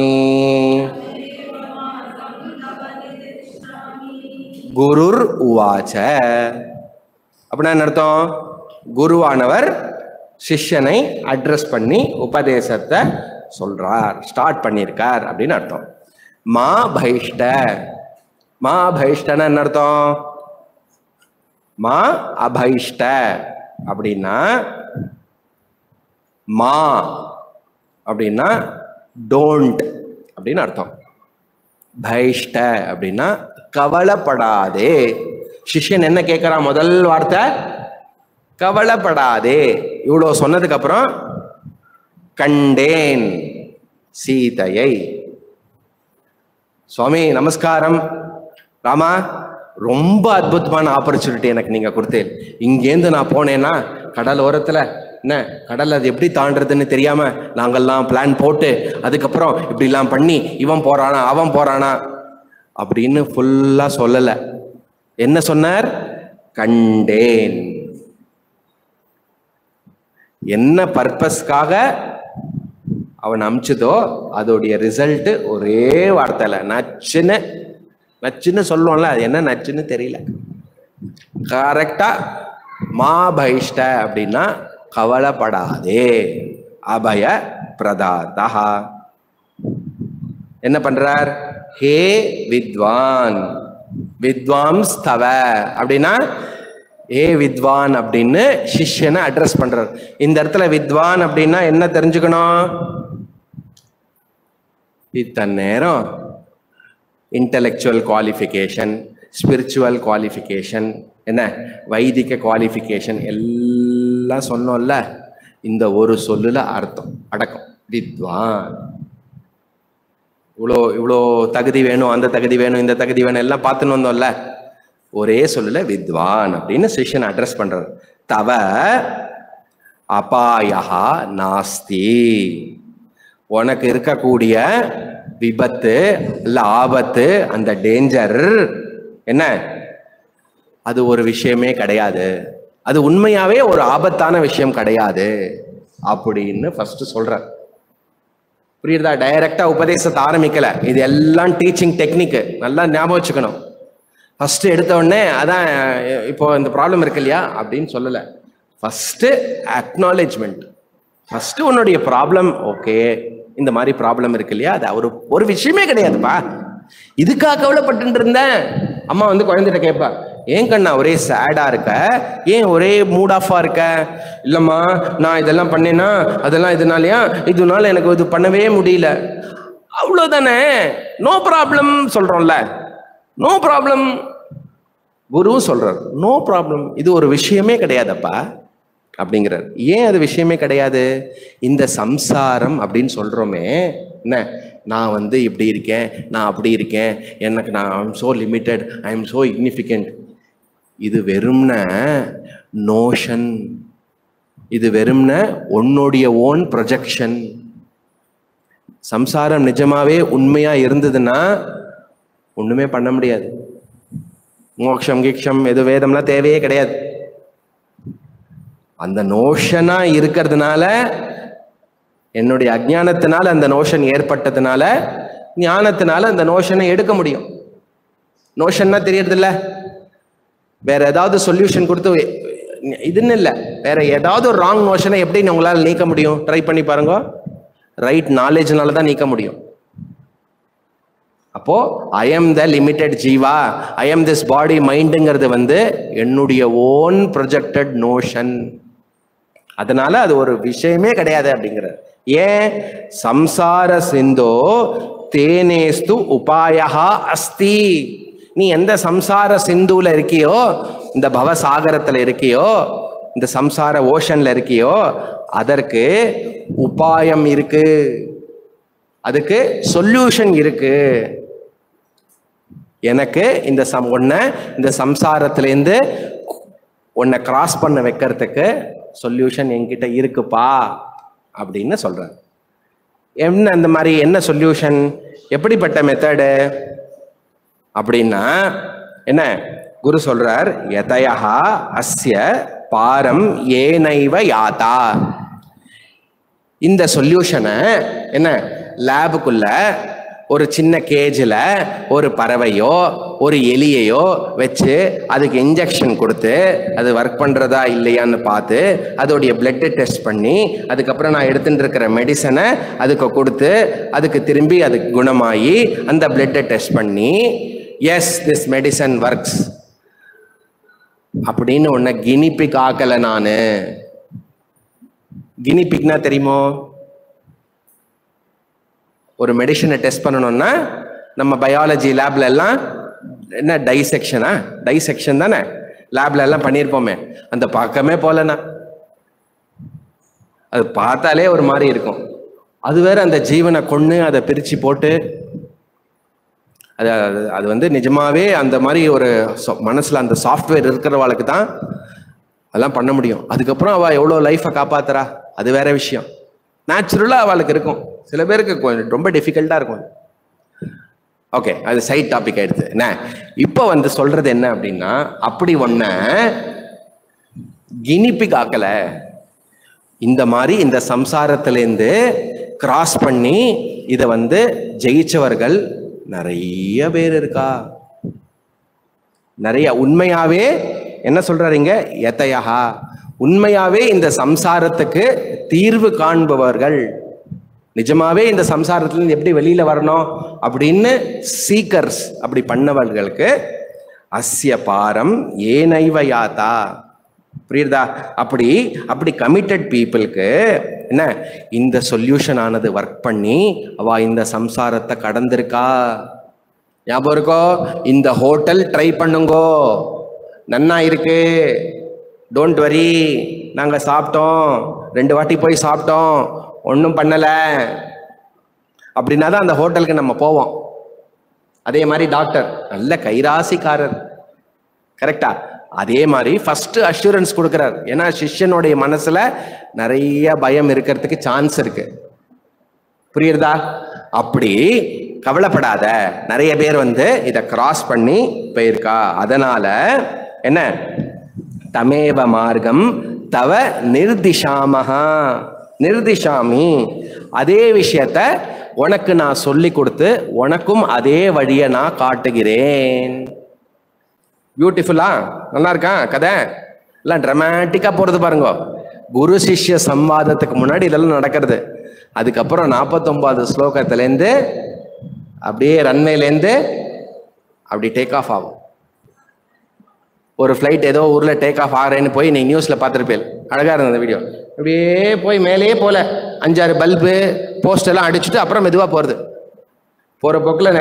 குருர் உவாச்ச அப்படின்னா என்ன அர்த்தம் குருவானவர் சிஷ்யனை அட்ரஸ் பண்ணி உபதேசத்தை சொல்றார் ஸ்டார்ட் பண்ணியிருக்கார் அப்படின்னு அர்த்தம் மா பைஷ்ட மா பைஷ்டன்னு என்ன அர்த்தம் மா அபைஷ்ட அப்படின்னா மா அப்படின்னா டோன்ட் அப்படின்னு அர்த்தம். பைஷ்ட அப்படின்னா கவலைப்படாதே. சிஷ்யன் என்ன கேட்குறான் முதல் வார்த்தை கவலைப்படாதே. இவ்வளோ சொன்னதுக்கு அப்புறம் கண்டேன் சீதையை. சுவாமி நமஸ்காரம். ராமா ரொம்ப அற்புதமான ஆப்பர்ச்சுனிட்டி எனக்கு நீங்க கொடுத்தேன் இங்கேருந்து நான் போனேன்னா கடல் ஓரத்துல என்ன? கடல் அது எப்படி தாண்டுறதுன்னு தெரியாம நாங்கள்லாம் பிளான் போட்டு அதுக்கப்புறம் இப்படிலாம் பண்ணி இவன் போறானா அவன் போறானா அப்படின்னு ஃபுல்லா சொல்லல. என்ன சொன்னார்? கண்டேன். என்ன பர்பஸ்க்காக அவன் அமிச்சதோ அதோடைய ரிசல்ட் ஒரே வார்த்தையில நச்சுன்னு நச்சுன்னு சொல்லுவோம்ல அது என்ன நச்சுன்னு தெரியல. கரெக்டா மா பைஷ்ட அப்படின்னா கவலைப்படாதே. அபய பிரதாதா என்ன பண்றார்? ஹே வித்வான். வித்வாம்ஸ் தவ அப்படின்னா ஏ வித்வான் அப்படின்னு சிஷ்யனை அட்ரஸ் பண்றார். இந்த இடத்துல வித்வான் அப்படின்னா என்ன தெரிஞ்சுக்கணும்? இத்தனை நேரம். இன்டலெக்சுவல் குவாலிஃபிகேஷன் ஸ்பிரிச்சுவல் குவாலிஃபிகேஷன் என்ன? வைதிக குவாலிஃபிகேஷன் எல்லாம் சொன்னோம்ல இந்த ஒரு சொல்லுல அர்த்தம் அடக்கம் வித்வான். இவ்வளோ இவ்வளோ தகுதி வேணும் அந்த தகுதி வேணும் இந்த தகுதி வேணும் எல்லாம் பார்த்துன்னு வந்தோம்ல. ஒரே சொல்லுல வித்வான் அப்படின்னு சிஷ்யன் அட்ரஸ் பண்றாரு. தவ அபாயா நாஸ்தி. உனக்கு இருக்கக்கூடிய விபத்து ஆபத்து அந்த டேஞ்சர் என்ன? அது ஒரு விஷயமே கிடையாது. அது உண்மையாவே ஒரு ஆபத்தான விஷயம் கிடையாது அப்படின்னு ஃபர்ஸ்ட் சொல்றார். புரியுதா? டைரக்டா உபதேசத்தை ஆரம்பிக்கல. இது எல்லாம் டீச்சிங் டெக்னிக்கு நல்லா ஞாபகம் வச்சுக்கணும். ஃபர்ஸ்ட் எடுத்த உடனே அதான் இப்போ இந்த ப்ராப்ளம் இருக்கு இல்லையா? அப்படின்னு சொல்லல. ஃபர்ஸ்ட் அக்னாலேஜ்மெண்ட் ஃபர்ஸ்ட் உன்னுடைய ப்ராப்ளம் ஓகே இந்த மாதிரி ப்ராப்ளம் இருக்கு இல்லையா? அது ஒரு ஒரு விஷயமே கிடையாதுப்பா. இதுக்காக கவலைப்பட்டு இருந்தேன். அம்மா வந்து குழந்தைகிட்ட கேட்பா ஏன் கண்ணா ஒரே சேடா இருக்க? ஏன் ஒரே மூட் ஆஃபா இருக்க? இல்லம்மா நான் இதெல்லாம் பண்ணேன்னா அதெல்லாம் இதனாலயா? இதனால எனக்கு இது பண்ணவே முடியல. அவ்வளவுதானே? நோ ப்ராப்ளம் சொல்றோம்ல. நோ ப்ராப்ளம் குருவும் சொல்றார் நோ ப்ராப்ளம் இது ஒரு விஷயமே கிடையாதப்பா. அப்படிங்கிறார். ஏன் அது விஷயமே கிடையாது? இந்த சம்சாரம் அப்படின்னு சொல்றோமே என்ன? நான் வந்து இப்படி இருக்கேன் நான் அப்படி இருக்கேன் எனக்கு நான் I'm so limited I am so insignificant இது வெறும்ன நோஷன் இது வெறும்ன உன்னுடைய ஓன் ப்ரொஜெக்ஷன் சம்சாரம் நிஜமாவே உண்மையா இருந்ததுன்னா ஒண்ணுமே பண்ண முடியாது. மோக்ஷம் கீக்ஷம் எது வேதம்லாம் தேவையே கிடையாது. அந்த நோஷனா இருக்கிறதுனால என்னுடைய அஜானத்தினால அந்த நோஷன் ஏற்பட்டதுனால ஞானத்தினால அந்த நோஷனை எடுக்க முடியும். நோஷன்னா தெரியறதில்ல. வேற ஏதாவது சொல்யூஷன் கொடுத்து இதுன்னு இல்லை. வேற ஏதாவது ஒரு ராங் நோஷனை எப்படி உங்களால் நீக்க முடியும்? ட்ரை பண்ணி பாருங்க. ரைட் நாலேஜ்னால தான் நீக்க முடியும். அப்போ I am the limited jiva. I am this body மைண்டுங்கிறது வந்து என்னுடைய ஓன் ப்ரொஜெக்டட் நோஷன் அதனால அது ஒரு விஷயமே கிடையாது அப்படிங்கிறது ஏன்? சம்சார சிந்தோ தேனேஸ்து உபாயா அஸ்தி. நீ எந்த சம்சார சிந்துல இருக்கியோ இந்த பவசாகரத்துல இருக்கியோ இந்த சம்சார ஓஷன்ல இருக்கியோ அதற்கு உபாயம் இருக்கு. அதுக்கு சொல்யூஷன் இருக்கு. எனக்கு இந்த சம் உன்னை இந்த சம்சாரத்திலேருந்து உன்னை கிராஸ் பண்ண வைக்கிறதுக்கு சொல்யூஷன் என்கிட்ட இருக்குப்பா அப்படின்னு சொல்கிறேன் என்ன அந்த மாதிரி என்ன சொல்யூஷன்? எப்படிப்பட்ட மெத்தடு அப்படின்னா என்ன? குரு சொல்றார் எதையா அஸ்ய பாரம் ஏனைவ யாதா? இந்த சொல்யூஷனை என்ன? லேபுக்குள்ள ஒரு சின்ன கேஜில் ஒரு பறவையோ ஒரு எலியையோ வச்சு அதுக்கு இன்ஜெக்ஷன் கொடுத்து அது ஒர்க் பண்ணுறதா இல்லையான்னு பார்த்து அதோடைய பிளட்டை டெஸ்ட் பண்ணி அதுக்கப்புறம் நான் எடுத்துகிட்டு இருக்கிற மெடிசனை அதுக்கு கொடுத்து அதுக்கு திரும்பி அதுக்கு குணமாகி அந்த பிளட்டை டெஸ்ட் பண்ணி எஸ் திஸ் மெடிசன் ஒர்க்ஸ் அப்படின்னு உன்னை கினிபிக் ஆக்கலை நான். கினிபிக்னா தெரியுமோ? ஒரு மெடிசனை டெஸ்ட் பண்ணணும்னா நம்ம பயாலஜி லேப்ல எல்லாம் என்ன டைசெக்ஷனா டைசெக்ஷன் தானே? லேப்ல எல்லாம் பண்ணியிருப்போமே. அந்த பக்கமே போலண்ணா. அது பார்த்தாலே ஒரு மாதிரி இருக்கும். அது வேற அந்த ஜீவனை கொன்று அதை பிரித்து போட்டு அது அது- வந்து நிஜமாவே அந்த மாதிரி ஒரு மனசில் அந்த சாஃப்ட்வேர் இருக்கிறவளுக்கு தான் அதெல்லாம் பண்ண முடியும். அதுக்கப்புறம் அவள் எவ்வளோ லைஃப்பை காப்பாத்துறா? அது வேற விஷயம். நேச்சுரலாக அவளுக்கு இருக்கும். சில பேருக்கு கொஞ்சம் ரொம்ப டிஃபிகல்ட்டாக இருக்கும். ஓகே அது சைட் டாபிக் ஆயிடுது என்ன? இப்போ வந்து சொல்றது என்ன அப்படின்னா அப்படி ஒன்ன கினிப்பிக் ஆக்கல இந்த மாதிரி இந்த சம்சாரத்திலேருந்து கிராஸ் பண்ணி இதை வந்து ஜெயிச்சவர்கள் நிறைய பேர் இருக்கா? நிறைய. உண்மையாவே என்ன சொல்றாருங்க எத்தையஹா. உண்மையாவே இந்த சம்சாரத்துக்கு தீர்வு காண்பவர்கள். நிஜமாவே இந்த சம்சாரத்துல எப்படி வெளியில வரணும்? அப்படின்னு சீக்கர்ஸ் அப்படி பண்ணவர்களுக்கு அஸ்ய பாரம் ஏனைவ யாத்தா. புரியுதா? அப்படி அப்படி கமிட்டட் பீப்புளுக்கு என்ன? இந்த சொல்யூஷன் ஆனது ஒர்க் பண்ணி அவ இந்த சம்சாரத்தை கடந்திருக்கா? ஞாபகம் இருக்கோ? இந்த ஹோட்டல் ட்ரை பண்ணுங்கோ. நன்னா இருக்கு. டோன்ட் வரி நாங்க சாப்பிட்டோம். ரெண்டு வாட்டி போய் சாப்பிட்டோம். ஒன்றும் பண்ணல. அப்படின்னா தான் அந்த ஹோட்டலுக்கு நம்ம போவோம். அதே மாதிரி டாக்டர் நல்ல கைராசிக்காரர். கரெக்டா அதே மாதிரி ஃபர்ஸ்ட் அஷூரன்ஸ் கொடுக்குறார். ஏன்னா சிஷ்யனுடைய மனசுல நிறைய பயம் இருக்கிறதுக்கு சான்ஸ் இருக்கு. புரியுறதா? அப்படி கவலைப்படாத. நிறைய பேர் வந்து இதை கிராஸ் பண்ணி போயிருக்கா. அதனால என்ன? தமேவ மார்க்கம் தவ நிர்திஷாமஹா. நிர்திஷாமி. அதே விஷயத்த உனக்கு நான் சொல்லி கொடுத்து உனக்கும் அதே வழியை நான் காட்டுகிறேன். பியூட்டிஃபுல்லா நல்லா இருக்கா கதை? எல்லாம் ட்ரமேட்டிக்காக போகிறது பாருங்க. குரு சிஷ்ய சம்வாதத்துக்கு முன்னாடி இதெல்லாம் நடக்கிறது. அதுக்கப்புறம் நாற்பத்தொம்பது ஸ்லோகத்துலேருந்து அப்படியே ரன்வேலேருந்து அப்படி டேக் ஆஃப் ஆகும். ஒரு ஃப்ளைட் ஏதோ ஊரில் டேக் ஆஃப் ஆகிறேன்னு போய் நீங்கள் நியூஸில் பார்த்துருப்பேன் அழகாக இருந்தது வீடியோ அப்படியே போய் மேலேயே போல. அஞ்சாறு பல்பு போஸ்டெல்லாம் அடிச்சுட்டு அப்புறம் மெதுவாக போகிறது போகிற போக்கில்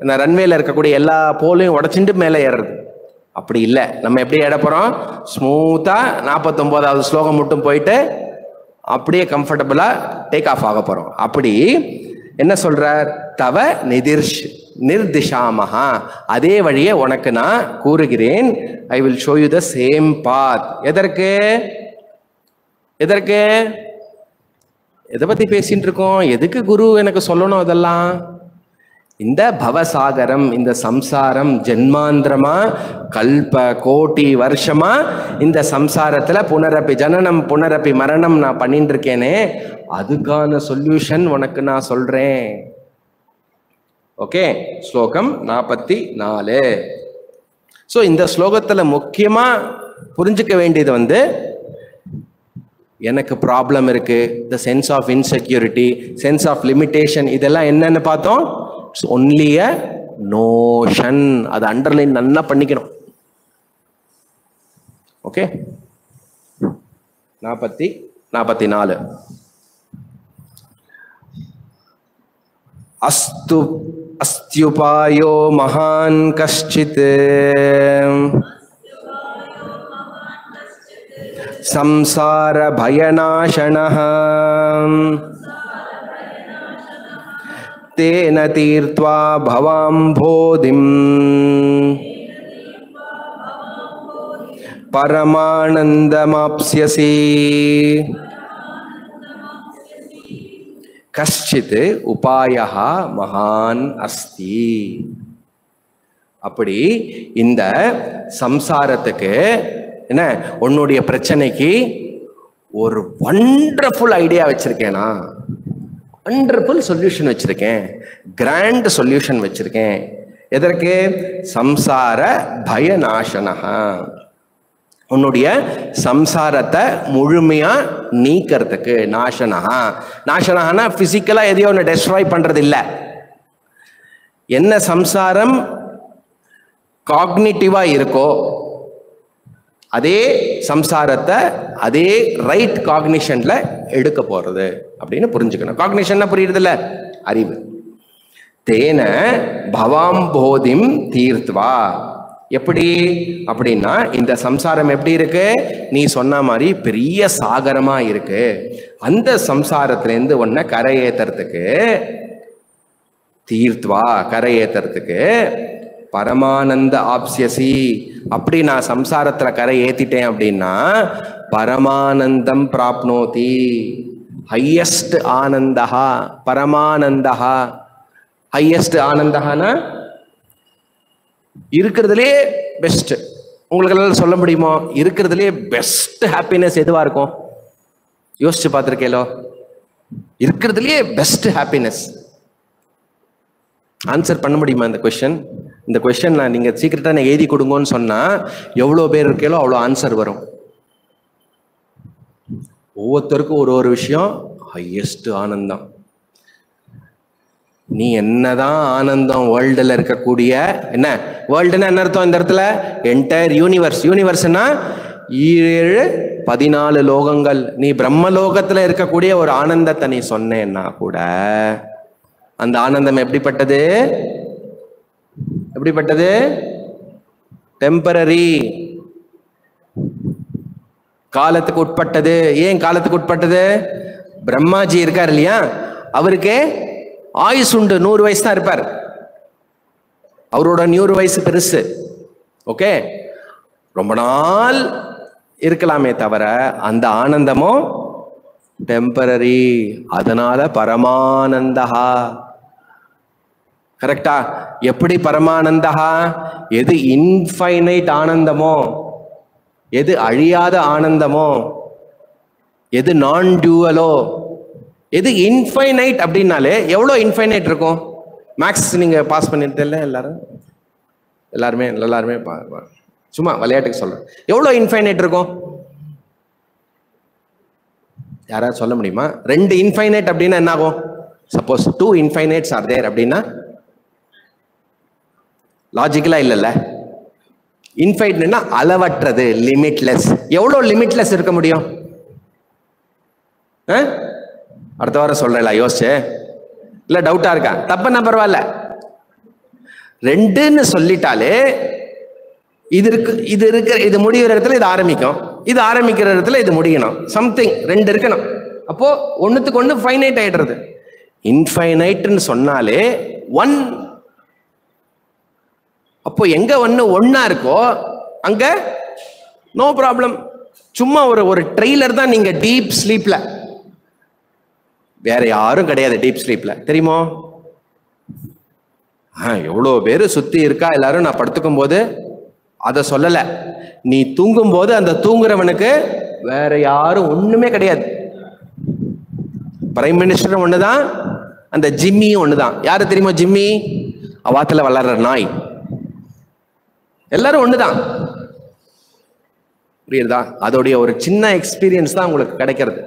இந்த ரன்வேல இருக்கக்கூடிய எல்லா போலையும் உடச்சிட்டு மேலே ஏறுறது. அப்படி இல்லை. நம்ம எப்படி ஏற போகிறோம் ஸ்மூத்தாக நாற்பத்தொம்போதாவது ஸ்லோகம் மட்டும் போயிட்டு அப்படியே கம்ஃபர்டபுளாக டேக் ஆஃப் ஆக போகிறோம் அப்படி என்ன சொல்றார்? தவ நிதிர்ஷ் நிர்திஷாமஹா. அதே வழியை உனக்கு நான் கூறுகிறேன். I will show you the same path எதற்கு? எதற்கு? எதை பத்தி பேசிட்டு இருக்கோம்? எதுக்கு குரு எனக்கு சொல்லணும் அதெல்லாம்? இந்த பவசாகரம் இந்த சம்சாரம் ஜென்மாந்திரமா கல்ப கோட்டி வருஷமா இந்த சம்சாரத்துல புனரப்பி ஜனனம் புனரப்பி மரணம் நான் பண்ணிட்டு இருக்கேனே அதுக்கான சொல்யூஷன் உனக்கு நான் சொல்றேன். ஓகே? ஸ்லோகம் நாற்பத்தி நாலு. ஸோ இந்த ஸ்லோகத்துல முக்கியமா புரிஞ்சுக்க வேண்டியது வந்து எனக்கு ப்ராப்ளம் இருக்கு. The sense of insecurity sense of limitation இதெல்லாம் என்னன்னு பார்த்தோம்? இட்ஸ் ஒன்லி அ நோஷன் அதை அண்டர்லைன் நல்லா பண்ணிக்கணும். ஓகே நாற்பத்தி நாற்பத்தி நாலு அஸ்து அஸ்தியுபாயோ மகான் கஷ்டித் संसारभयनाशनः तेन तीर्त्वा भवाम्भोधिम् परमानन्दमाप्स्यसि கஷ்டித் உபாயா மகான் அஸ்தி அப்படி இந்த சம்சாரத்துக்கு என்ன? உன்னுடைய பிரச்சனைக்கு ஒரு ஒண்டர்ஃபுல் ஐடியா வச்சிருக்கேனா? ஒண்டர்ஃபுல் சொல்யூஷன் வச்சிருக்கேன். கிராண்ட் சொல்யூஷன் வச்சிருக்கேன். எதற்கு? சம்சார பயநாசனகா உன்னுடைய சம்சாரத்தை முழுமையா நீக்கிறதுக்கு நாசனகா நாசனகானா பிசிக்கலா எதையோ ஒன்று டெஸ்ட்ராய் பண்றது இல்லை என்ன சம்சாரம் காக்னிட்டிவா இருக்கோ அதே சம்சாரத்தை அதே ரைட் காக்னிஷன்ல எடுக்க போறது அப்படின்னு புரிஞ்சுக்கணும். காக்னிஷன்னா புரியுறதுல அறிவு. தேன பவாம் போதிம் தீர்த்வா. எப்படி? அப்படின்னா இந்த சம்சாரம் எப்படி இருக்கு? நீ சொன்ன மாதிரி பெரிய சாகரமா இருக்கு. அந்த சம்சாரத்திலேருந்து உன்னை கரையேத்துறதுக்கு தீர்த்வா கரையேத்துறதுக்கு பரமானந்த ஆப்சியசி. அப்படி நான் சம்சாரத்துல கரை ஏத்திட்டேன் அப்படின்னா பரமானந்தம் பிராப்னோதி. ஹையஸ்ட் ஆனந்தஹா பரமானந்தஹா. ஹையஸ்ட் ஆனந்தஹானா? இருக்கிறதுலே பெஸ்ட் உங்களுக்கு எல்லாம் சொல்ல முடியுமோ? இருக்கிறதுலே பெஸ்ட் ஹாப்பினஸ் எதுவா இருக்கும்? யோசிச்சு பார்த்துருக்கேலோ? இருக்கிறதுலே பெஸ்ட் ஹாப்பினஸ் ஆன்சர் பண்ண முடியுமா இந்த கொஸ்டின் இந்த கொஸ்டின் நான் நீங்க சீக்கிரட்டா எனக்கு எழுதி கொடுங்கன்னு சொன்னா எவ்வளோ பேர் இருக்கீங்களோ அவ்வளோ ஆன்சர் வரும். ஒவ்வொருத்தருக்கும் ஒரு ஒரு விஷயம் ஹையஸ்ட் ஆனந்தம். நீ என்னதான் ஆனந்தம் வேர்ல்டுல இருக்கக்கூடிய என்ன? வேர்ல்டுன்னா என்ன அர்த்தம் இந்த இடத்துல? என்டையர் யூனிவர்ஸ் யூனிவர்ஸ்னா ஏழு பதினாலு லோகங்கள். நீ பிரம்ம லோகத்துல இருக்கக்கூடிய ஒரு ஆனந்தத்தை நீ சொன்னேன்னா கூட அந்த ஆனந்தம் எப்படிப்பட்டது? எப்படிப்பட்டது? டெம்பரரி காலத்துக்கு உட்பட்டது. ஏன் காலத்துக்கு உட்பட்டது? பிரம்மாஜி இருக்கார் இல்லையா? அவருக்கு ஆயுஸ் உண்டு. நூறு வயசு தான் இருப்பார். அவரோட நூறு வயசு பெருசு. ஓகே? ரொம்ப நாள் இருக்கலாமே தவிர அந்த ஆனந்தமும் டெம்பரரி அதனால பரமானந்தஹா. கரெக்டா? எப்படி பரமானந்தஹா எது இன்ஃபைனைட் ஆனந்தமோ? எது அழியாத ஆனந்தமோ? எது நான் டியூவலோ எது இன்ஃபைனைட் அப்படின்னாலே எவ்வளோ இன்ஃபைனைட் இருக்கும்? மேக்ஸ் நீங்க பாஸ் பண்ணிட்டு எல்லாரும்? எல்லாருமே எல்லாருமே சும்மா விளையாட்டுக்கு சொல்றேன். எவ்வளோ இன்ஃபைனைட் இருக்கும்? யாராவது சொல்ல முடியுமா? ரெண்டு இன்ஃபைனைட் அப்படின்னா என்ன ஆகும் suppose two infinites are there அப்படின்னா லாஜிக்கலா இல்லைல்ல. இன்ஃபைட்னா அளவற்றது லிமிட்லெஸ் எவ்வளோ லிமிட்லெஸ் இருக்க முடியும்? ஆ? அடுத்த வாரம் சொல்றேன்ல யோசிச்சு. இல்லை டவுட்டா இருக்கா? தப்புன்னா பரவாயில்ல. ரெண்டுன்னு சொல்லிட்டாலே இது இருக்கு இது இருக்கிற இது முடிகிற இடத்துல இது ஆரம்பிக்கும். இது ஆரம்பிக்கிற இடத்துல இது முடியணும். சம்திங் ரெண்டு இருக்கணும். அப்போ ஒன்றுத்துக்கு ஒன்று ஃபைனைட் ஆயிடுறது. இன்ஃபைனைட்னு சொன்னாலே ஒன் அப்போ எங்க ஒன்று ஒன்னா இருக்கோ அங்க நோ ப்ராப்ளம் சும்மா ஒரு ஒரு ட்ரெய்லர் தான் நீங்க டீப் ஸ்லீப்ல வேற யாரும் கிடையாது டீப் ஸ்லீப்ல தெரியுமோ? ஆ, எவ்வளோ பேர் சுத்தி இருக்கா எல்லாரும்? நான் படுத்துக்கும் போது அதை சொல்லல. நீ தூங்கும் போது அந்த தூங்குறவனுக்கு வேற யாரும் ஒண்ணுமே கிடையாது. பிரைம் மினிஸ்டர் ஒண்ணுதான் அந்த ஜிம்மியும் ஒண்ணுதான். யாரு தெரியுமா ஜிம்மி? அவாத்துல வளர்ற நாய். எல்லாரும் ஒண்ணுதான். புரியுதா? அதோடைய ஒரு சின்ன எக்ஸ்பீரியன்ஸ் தான் உங்களுக்கு கிடைக்கிறது.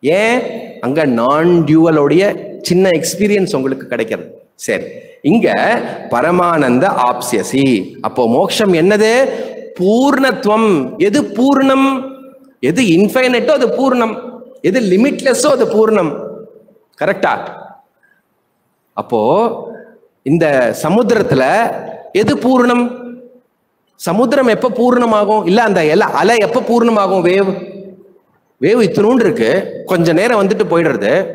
ஏன்? அங்க நான் டியூவலோடைய சின்ன எக்ஸ்பீரியன்ஸ் உங்களுக்கு கிடைக்கிறது. சரி. இங்க பரமானந்த ஆப்சியசி. அப்போ மோக்ஷம் என்னது? பூர்ணத்துவம் எது பூர்ணம்? எது இன்ஃபைனட்டோ அது பூர்ணம்? எது லிமிட்லெஸ்ஸோ அது பூர்ணம்? கரெக்டா அப்போ இந்த சமுத்திரத்துல எது பூர்ணம்? சமுத்திரம் எப்ப பூர்ணமாகும்? இல்ல அந்த எல அலை எப்ப பூர்ணமாகும்? வேவ். வேவ் இத்தினூண்டு இருக்கு. கொஞ்ச நேரம் வந்துட்டு போயிடுறது.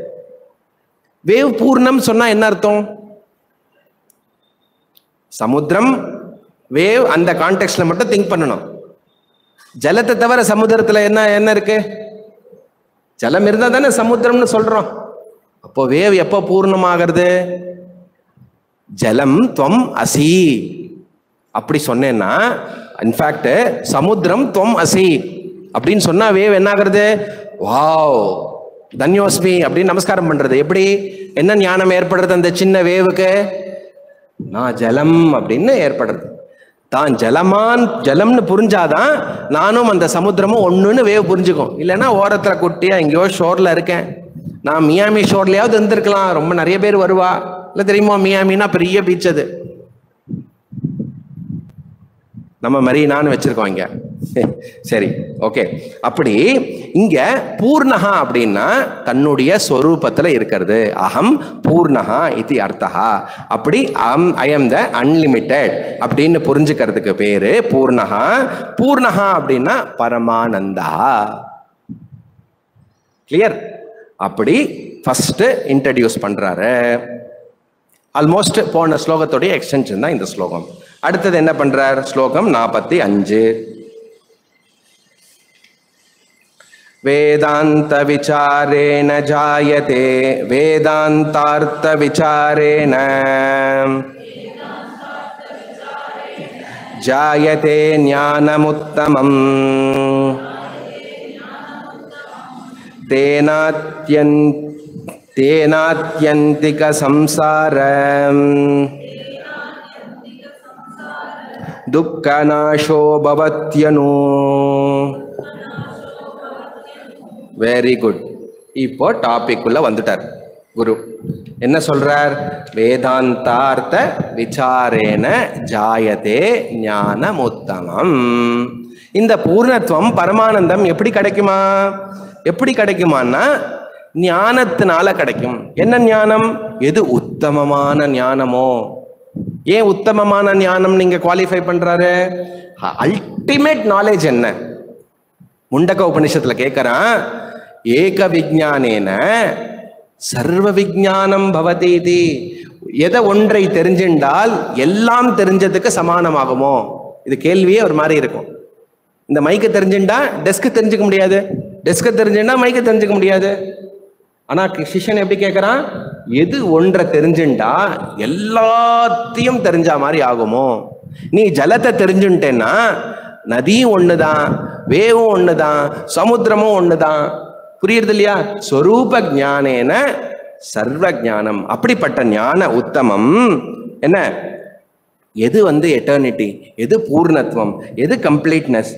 வேவ் பூர்ணம் சொன்னா என்ன அர்த்தம்? சமுத்திரம் வேவ் அந்த கான்டெக்ட்ல மட்டும் திங்க் பண்ணணும். ஜலத்தை தவிர சமுத்திரத்துல என்ன என்ன இருக்கு? ஜலம் இருந்தா தானே சமுத்திரம்னு சொல்றோம். அப்போ வேவ் எப்போ பூர்ணமாகிறது? ஜலம் துவம் அசி. அப்படி சொன்னேன்னா இன்ஃபேக்ட் சமுத்திரம் துவம் அசி. அப்படின்னு சொன்னா வேவ் என்ன ஆகுறது வாவ் தன்யோஸ்மி அப்படின்னு நமஸ்காரம் பண்றது. எப்படி? என்ன ஞானம் ஏற்படுறது அந்த சின்ன வேவுக்கு? நான் ஜலம் அப்படின்னு ஏற்படுறது. தான் ஜலமான் ஜலம்னு புரிஞ்சாதான் நானும் அந்த சமுத்திரமும் ஒன்றுன்னு வேவ் புரிஞ்சுக்கும். இல்லைன்னா ஓரத்தில் குட்டியா எங்கேயோ ஷோரில் இருக்கேன். நான் மியாமி ஷோர்லையாவது இருந்திருக்கலாம். ரொம்ப நிறைய பேர் வருவா. இல்லை தெரியுமா மியாமின்னா பெரிய பீச் அது. நம்ம மரீனான்னு வச்சிருக்கோம் இங்க. சரி ஓகே அப்படி இங்க பூர்ணஹா அப்படின்னா தன்னுடைய ஸ்வரூபத்துல இருக்கிறது. அகம் பூர்ணஹா இது அர்த்தகா அப்படி அம் ஐ எம் த அன்லிமிட்டெட் அப்படின்னு புரிஞ்சுக்கிறதுக்கு பேரு பூர்ணஹா. பூர்ணஹா அப்படின்னா பரமானந்தா. கிளியர் அப்படி ஃபர்ஸ்ட் இன்ட்ரடியூஸ் பண்றாரு. ஆல்மோஸ்ட் போன ஸ்லோகத்துடைய எக்ஸ்டென்ஷன் தான் இந்த ஸ்லோகம். அடுத்தது என்ன பண்றார்? ஸ்லோகம் நாற்பத்தி அஞ்சு. வேதாந்த விசாரேண ஜாயதே வேதாந்தார்த்த விசாரேண ஜாயதே ஞானமுத்தமம். தேனாத்யன் தேனாத்யந்திக சம்சாரம் துக்கநாசோ பவத்யனோ வெரி குட் இப்போ டாபிக் உள்ள வந்துட்டார். குரு என்ன சொல்றார்? வேதாந்தார்த்த விசாரேன ஜாயதே ஞானமுத்தமம். இந்த பூர்ணத்துவம் பரமானந்தம் எப்படி கிடைக்குமா? எப்படி கிடைக்குமான்னா ஞானத்தினால கிடைக்கும். என்ன ஞானம்? எது உத்தமமான ஞானமோ? ஏன் உத்தமமான ஞானம் நீங்க குவாலிஃபை பண்றாரு? அல்டிமேட் நாலேஜ் என்ன? முண்டக்க உபனிஷத்துல கேட்கறான் ஏக விஜானேன சர்வ விஜானம் பவதி இது எதை ஒன்றை தெரிஞ்சின்றால் எல்லாம் தெரிஞ்சதுக்கு சமானமாகுமோ? இது கேள்வியே ஒரு மாதிரி இருக்கும். இந்த மைக்கு தெரிஞ்சுட்டா டெஸ்க் தெரிஞ்சுக்க முடியாது. டெஸ்க் தெரிஞ்சுட்டா மைக்கு தெரிஞ்சுக்க முடியாது. ஆனா சிஷன் எப்படி கேட்குறான் எது ஒன்றை தெரிஞ்சுட்டா எல்லாத்தையும் தெரிஞ்ச மாதிரி ஆகுமோ? நீ ஜலத்தை தெரிஞ்சுட்டேன்னா நதியும் ஒண்ணுதான் வேவும் ஒண்ணுதான் சமுத்திரமும் ஒண்ணுதான். புரியுறது இல்லையா? ஸ்வரூப ஞானேன சர்வ ஞானம் அப்படிப்பட்ட ஞான உத்தமம் என்ன? எது வந்து எட்டர்னிட்டி எது பூர்ணத்துவம்? எது கம்ப்ளீட்னஸ்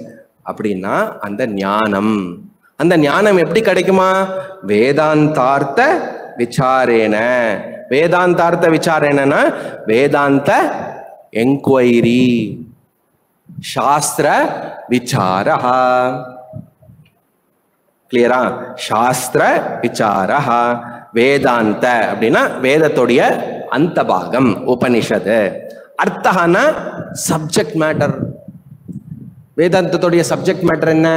அப்படின்னா அந்த ஞானம். அந்த ஞானம் எப்படி கிடைக்குமா? வேதாந்தார்த்த விசாரேன. வேதாந்தார்த்த விசாரேனா வேதாந்த என்கொயரி. சாஸ்திர விசாரா. கிளியரா சாஸ்திர விசாரா. வேதாந்த அப்படின்னா வேதத்துடைய அந்த பாகம் உபனிஷது அர்த்தகான சப்ஜெக்ட் மேட்டர் வேதாந்தத்துடைய சப்ஜெக்ட் மேட்டர் என்ன?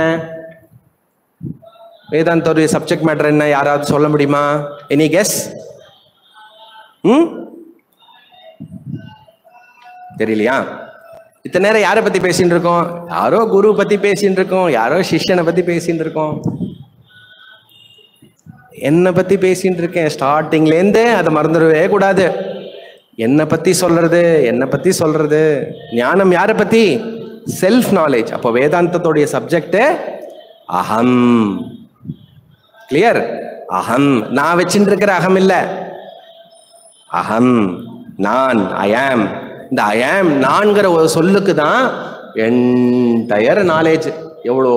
வேதாந்தத்துடைய சப்ஜெக்ட் மேட்டர் என்ன? யாராவது சொல்ல முடியுமா? எனி கெஸ் ம்? தெரியலையா? இத்தனை நேரம் யாரை பத்தி பேசிட்டு இருக்கோம்? யாரோ குரு பத்தி பேசிட்டு இருக்கோம். யாரோ சிஷ்யனை பத்தி பேசிட்டு இருக்கோம். என்னை பத்தி பேசிட்டு இருக்கேன். ஸ்டார்டிங்ல இருந்து அதை மறந்துடவே கூடாது. என்னை பத்தி சொல்றது? என்னை பத்தி சொல்றது? ஞானம் யாரை பத்தி? செல்ஃப் நாலேஜ் அப்போ வேதாந்தத்துடைய சப்ஜெக்ட் அகம். கிளியர் அகம் நான் வச்சுட்டு இருக்கிற அகம் இல்ல. அகம் நான் ஐஆம் இந்த ஐஆம் நான்கிற ஒரு சொல்லுக்கு தான் என்டையர் நாலேஜ் எவ்வளோ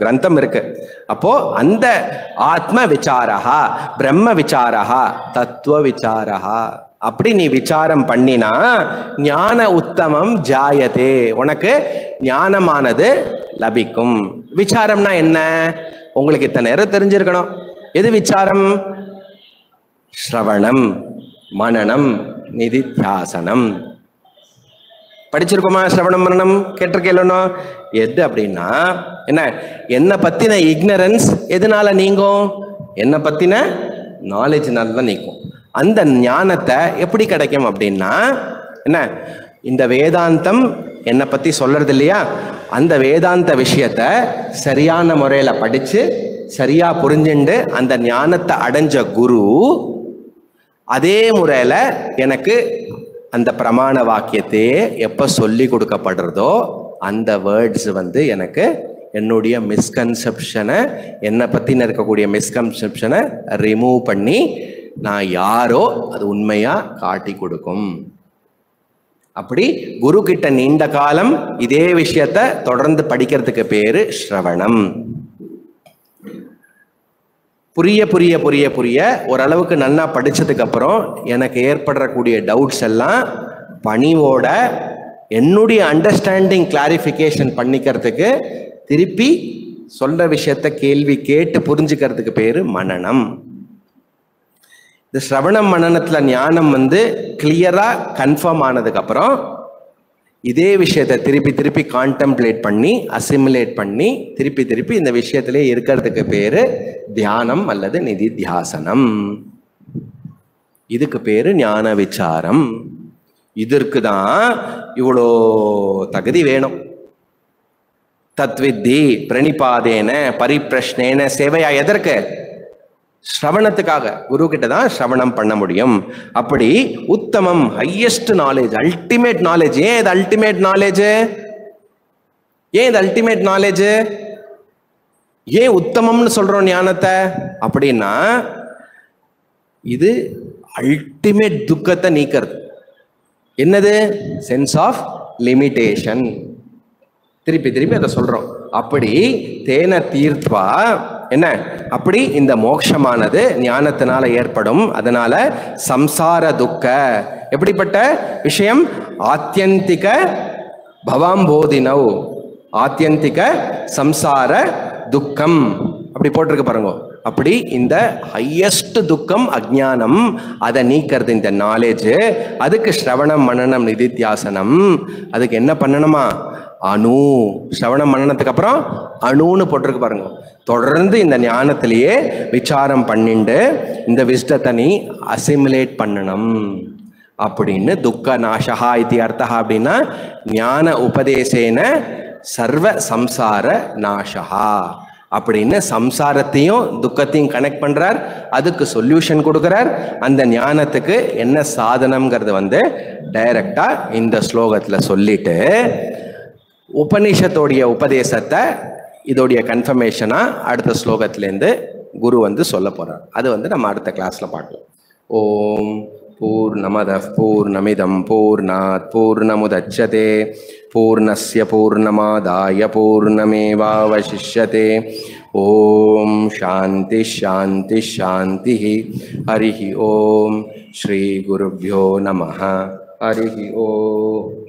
கிரந்தம் இருக்கு. அப்போ அந்த ஆத்ம விசாரா பிரம்ம விசாரா தத்துவ விசாரா அப்படி நீ விசாரம் பண்ணினா ஞான உத்தமம் ஜாயதே. உனக்கு ஞானமானது லபிக்கும். விசாரம்னா என்ன? உங்களுக்கு இத்தனை நேரம் தெரிஞ்சிருக்கணும். எது விசாரம்? ஸ்ரவணம் மனனம் நிதித்தியாசனம். படிச்சிருக்கோமா சிரவணம் மரணம் கேட்டிருக்கேன் எது அப்படின்னா என்ன? என்னை பத்தின இக்னரன்ஸ் எதனால நீங்கும்? என்னை பத்தின நாலேஜ்னால தான் நீக்கும் அந்த ஞானத்தை எப்படி கிடைக்கும் அப்படின்னா என்ன? இந்த வேதாந்தம் என்னை பற்றி சொல்கிறது இல்லையா அந்த வேதாந்த விஷயத்த சரியான முறையில் படித்து சரியாக புரிஞ்சுண்டு அந்த ஞானத்தை அடைஞ்ச குரு அதே முறையில் எனக்கு அந்த பிரமாண வாக்கியத்தையே எப்போ சொல்லி கொடுக்கப்படுறதோ அந்த வேர்ட்ஸ் வந்து எனக்கு என்னுடைய மிஸ்கன்செப்ஷனை என்னை பற்றின இருக்கக்கூடிய மிஸ்கன்செப்ஷனை ரிமூவ் பண்ணி நான் யாரோ அது உண்மையாக காட்டி கொடுக்கும். அப்படி குரு கிட்ட நீண்ட காலம் இதே விஷயத்த தொடர்ந்து படிக்கிறதுக்கு பேரு ஸ்ரவணம். புரிய புரிய புரிய புரிய ஓரளவுக்கு நல்லா படிச்சதுக்கு அப்புறம் எனக்கு ஏற்படக்கூடிய டவுட்ஸ் எல்லாம் பணிவோட என்னுடைய அண்டர்ஸ்டாண்டிங் கிளாரிஃபிகேஷன் பண்ணிக்கிறதுக்கு திருப்பி சொல்ற விஷயத்த கேள்வி கேட்டு புரிஞ்சுக்கிறதுக்கு பேரு மனனம் இந்த சிரவணம் மனநத்தில் ஞானம் வந்து கிளியராக கன்ஃபார்ம் ஆனதுக்கப்புறம் இதே விஷயத்தை திருப்பி திருப்பி கான்டெம்ப்ளேட் பண்ணி அசிமுலேட் பண்ணி திருப்பி திருப்பி இந்த விஷயத்திலே இருக்கிறதுக்கு பேர் தியானம் அல்லது நிதி தியாசனம். இதுக்கு பேர் ஞான விசாரம். இதற்கு தான் இவ்வளோ தகுதி வேணும். தத்வித்தி பிரணிபாதேன பரிப்பிரஷ்னேன சேவையா எதற்கு? ஸ்ரவணத்துக்காக குரு கிட்ட தான் ஸ்ரவணம் பண்ண முடியும். அப்படி உத்தமம் ஹையஸ்ட் நாலேஜ் அல்டிமேட் நாலேஜ் ஏன் இது அல்டிமேட் நாலேஜ் ஏன் இது அல்டிமேட் நாலேஜ் ஏன் உத்தமம்னு சொல்றோம் ஞானத்தை? அப்படின்னா இது அல்டிமேட் துக்கத்தை நீக்கிறது. என்னது? சென்ஸ் ஆஃப் லிமிட்டேஷன் திருப்பி திருப்பி அதை சொல்றோம். அப்படி தேன தீர்த்வா என்ன? அப்படி இந்த மோட்சமானது ஞானத்தினால ஏற்படும். அதனால சம்சார துக்க. எப்படிப்பட்ட விஷயம்? ஆத்தியந்திக பவாம்போதினவ் ஆத்தியந்திக சம்சார துக்கம். அப்படி போட்டிருக்கு பாருங்க. அப்படி இந்த ஹையஸ்ட் துக்கம் அஜானம் அதை நீக்கிறது இந்த நாலேஜ் அதுக்கு ஸ்ரவணம் மன்னனம் நிதித்தியாசனம். அதுக்கு என்ன பண்ணணுமா? அணு ஸ்ரவணம் மன்னனத்துக்கு அப்புறம் அணுன்னு போட்டிருக்கு பாருங்க. தொடர்ந்து இந்த ஞானத்திலேயே விசாரம் பண்ணிண்டு இந்த விஷ்டத்தை நீ அசிமுலேட் பண்ணணும். அப்படின்னு துக்க நாசகா இது அர்த்தா அப்படின்னா ஞான உபதேசேன சர்வ சம்சார நாசகா அப்படின்னு சம்சாரத்தையும் துக்கத்தையும் கனெக்ட் பண்றார். அதுக்கு சொல்யூஷன் கொடுக்குறார். அந்த ஞானத்துக்கு என்ன சாதனம்ங்கிறது வந்து டைரக்டா இந்த ஸ்லோகத்துல சொல்லிட்டு உபநிஷத்தோடைய உபதேசத்தை இதோடைய கன்ஃபர்மேஷனாக அடுத்த ஸ்லோகத்திலேருந்து குரு வந்து சொல்ல போகிறார் அது வந்து நம்ம அடுத்த கிளாஸில் பார்க்கலாம். ஓம் பூர்ணமத பூர்ணமிதம் பூர்ணாத் பூர்ணமுதச்சதே பூர்ணஸ்ய பூர்ணமாதாய பூர்ணமேவாவசிஷ்யதே. ஓம் சாந்தி சாந்தி சாந்தி ஹரி ஓம் ஸ்ரீ குருभ्यो நம ஹரி ஓம்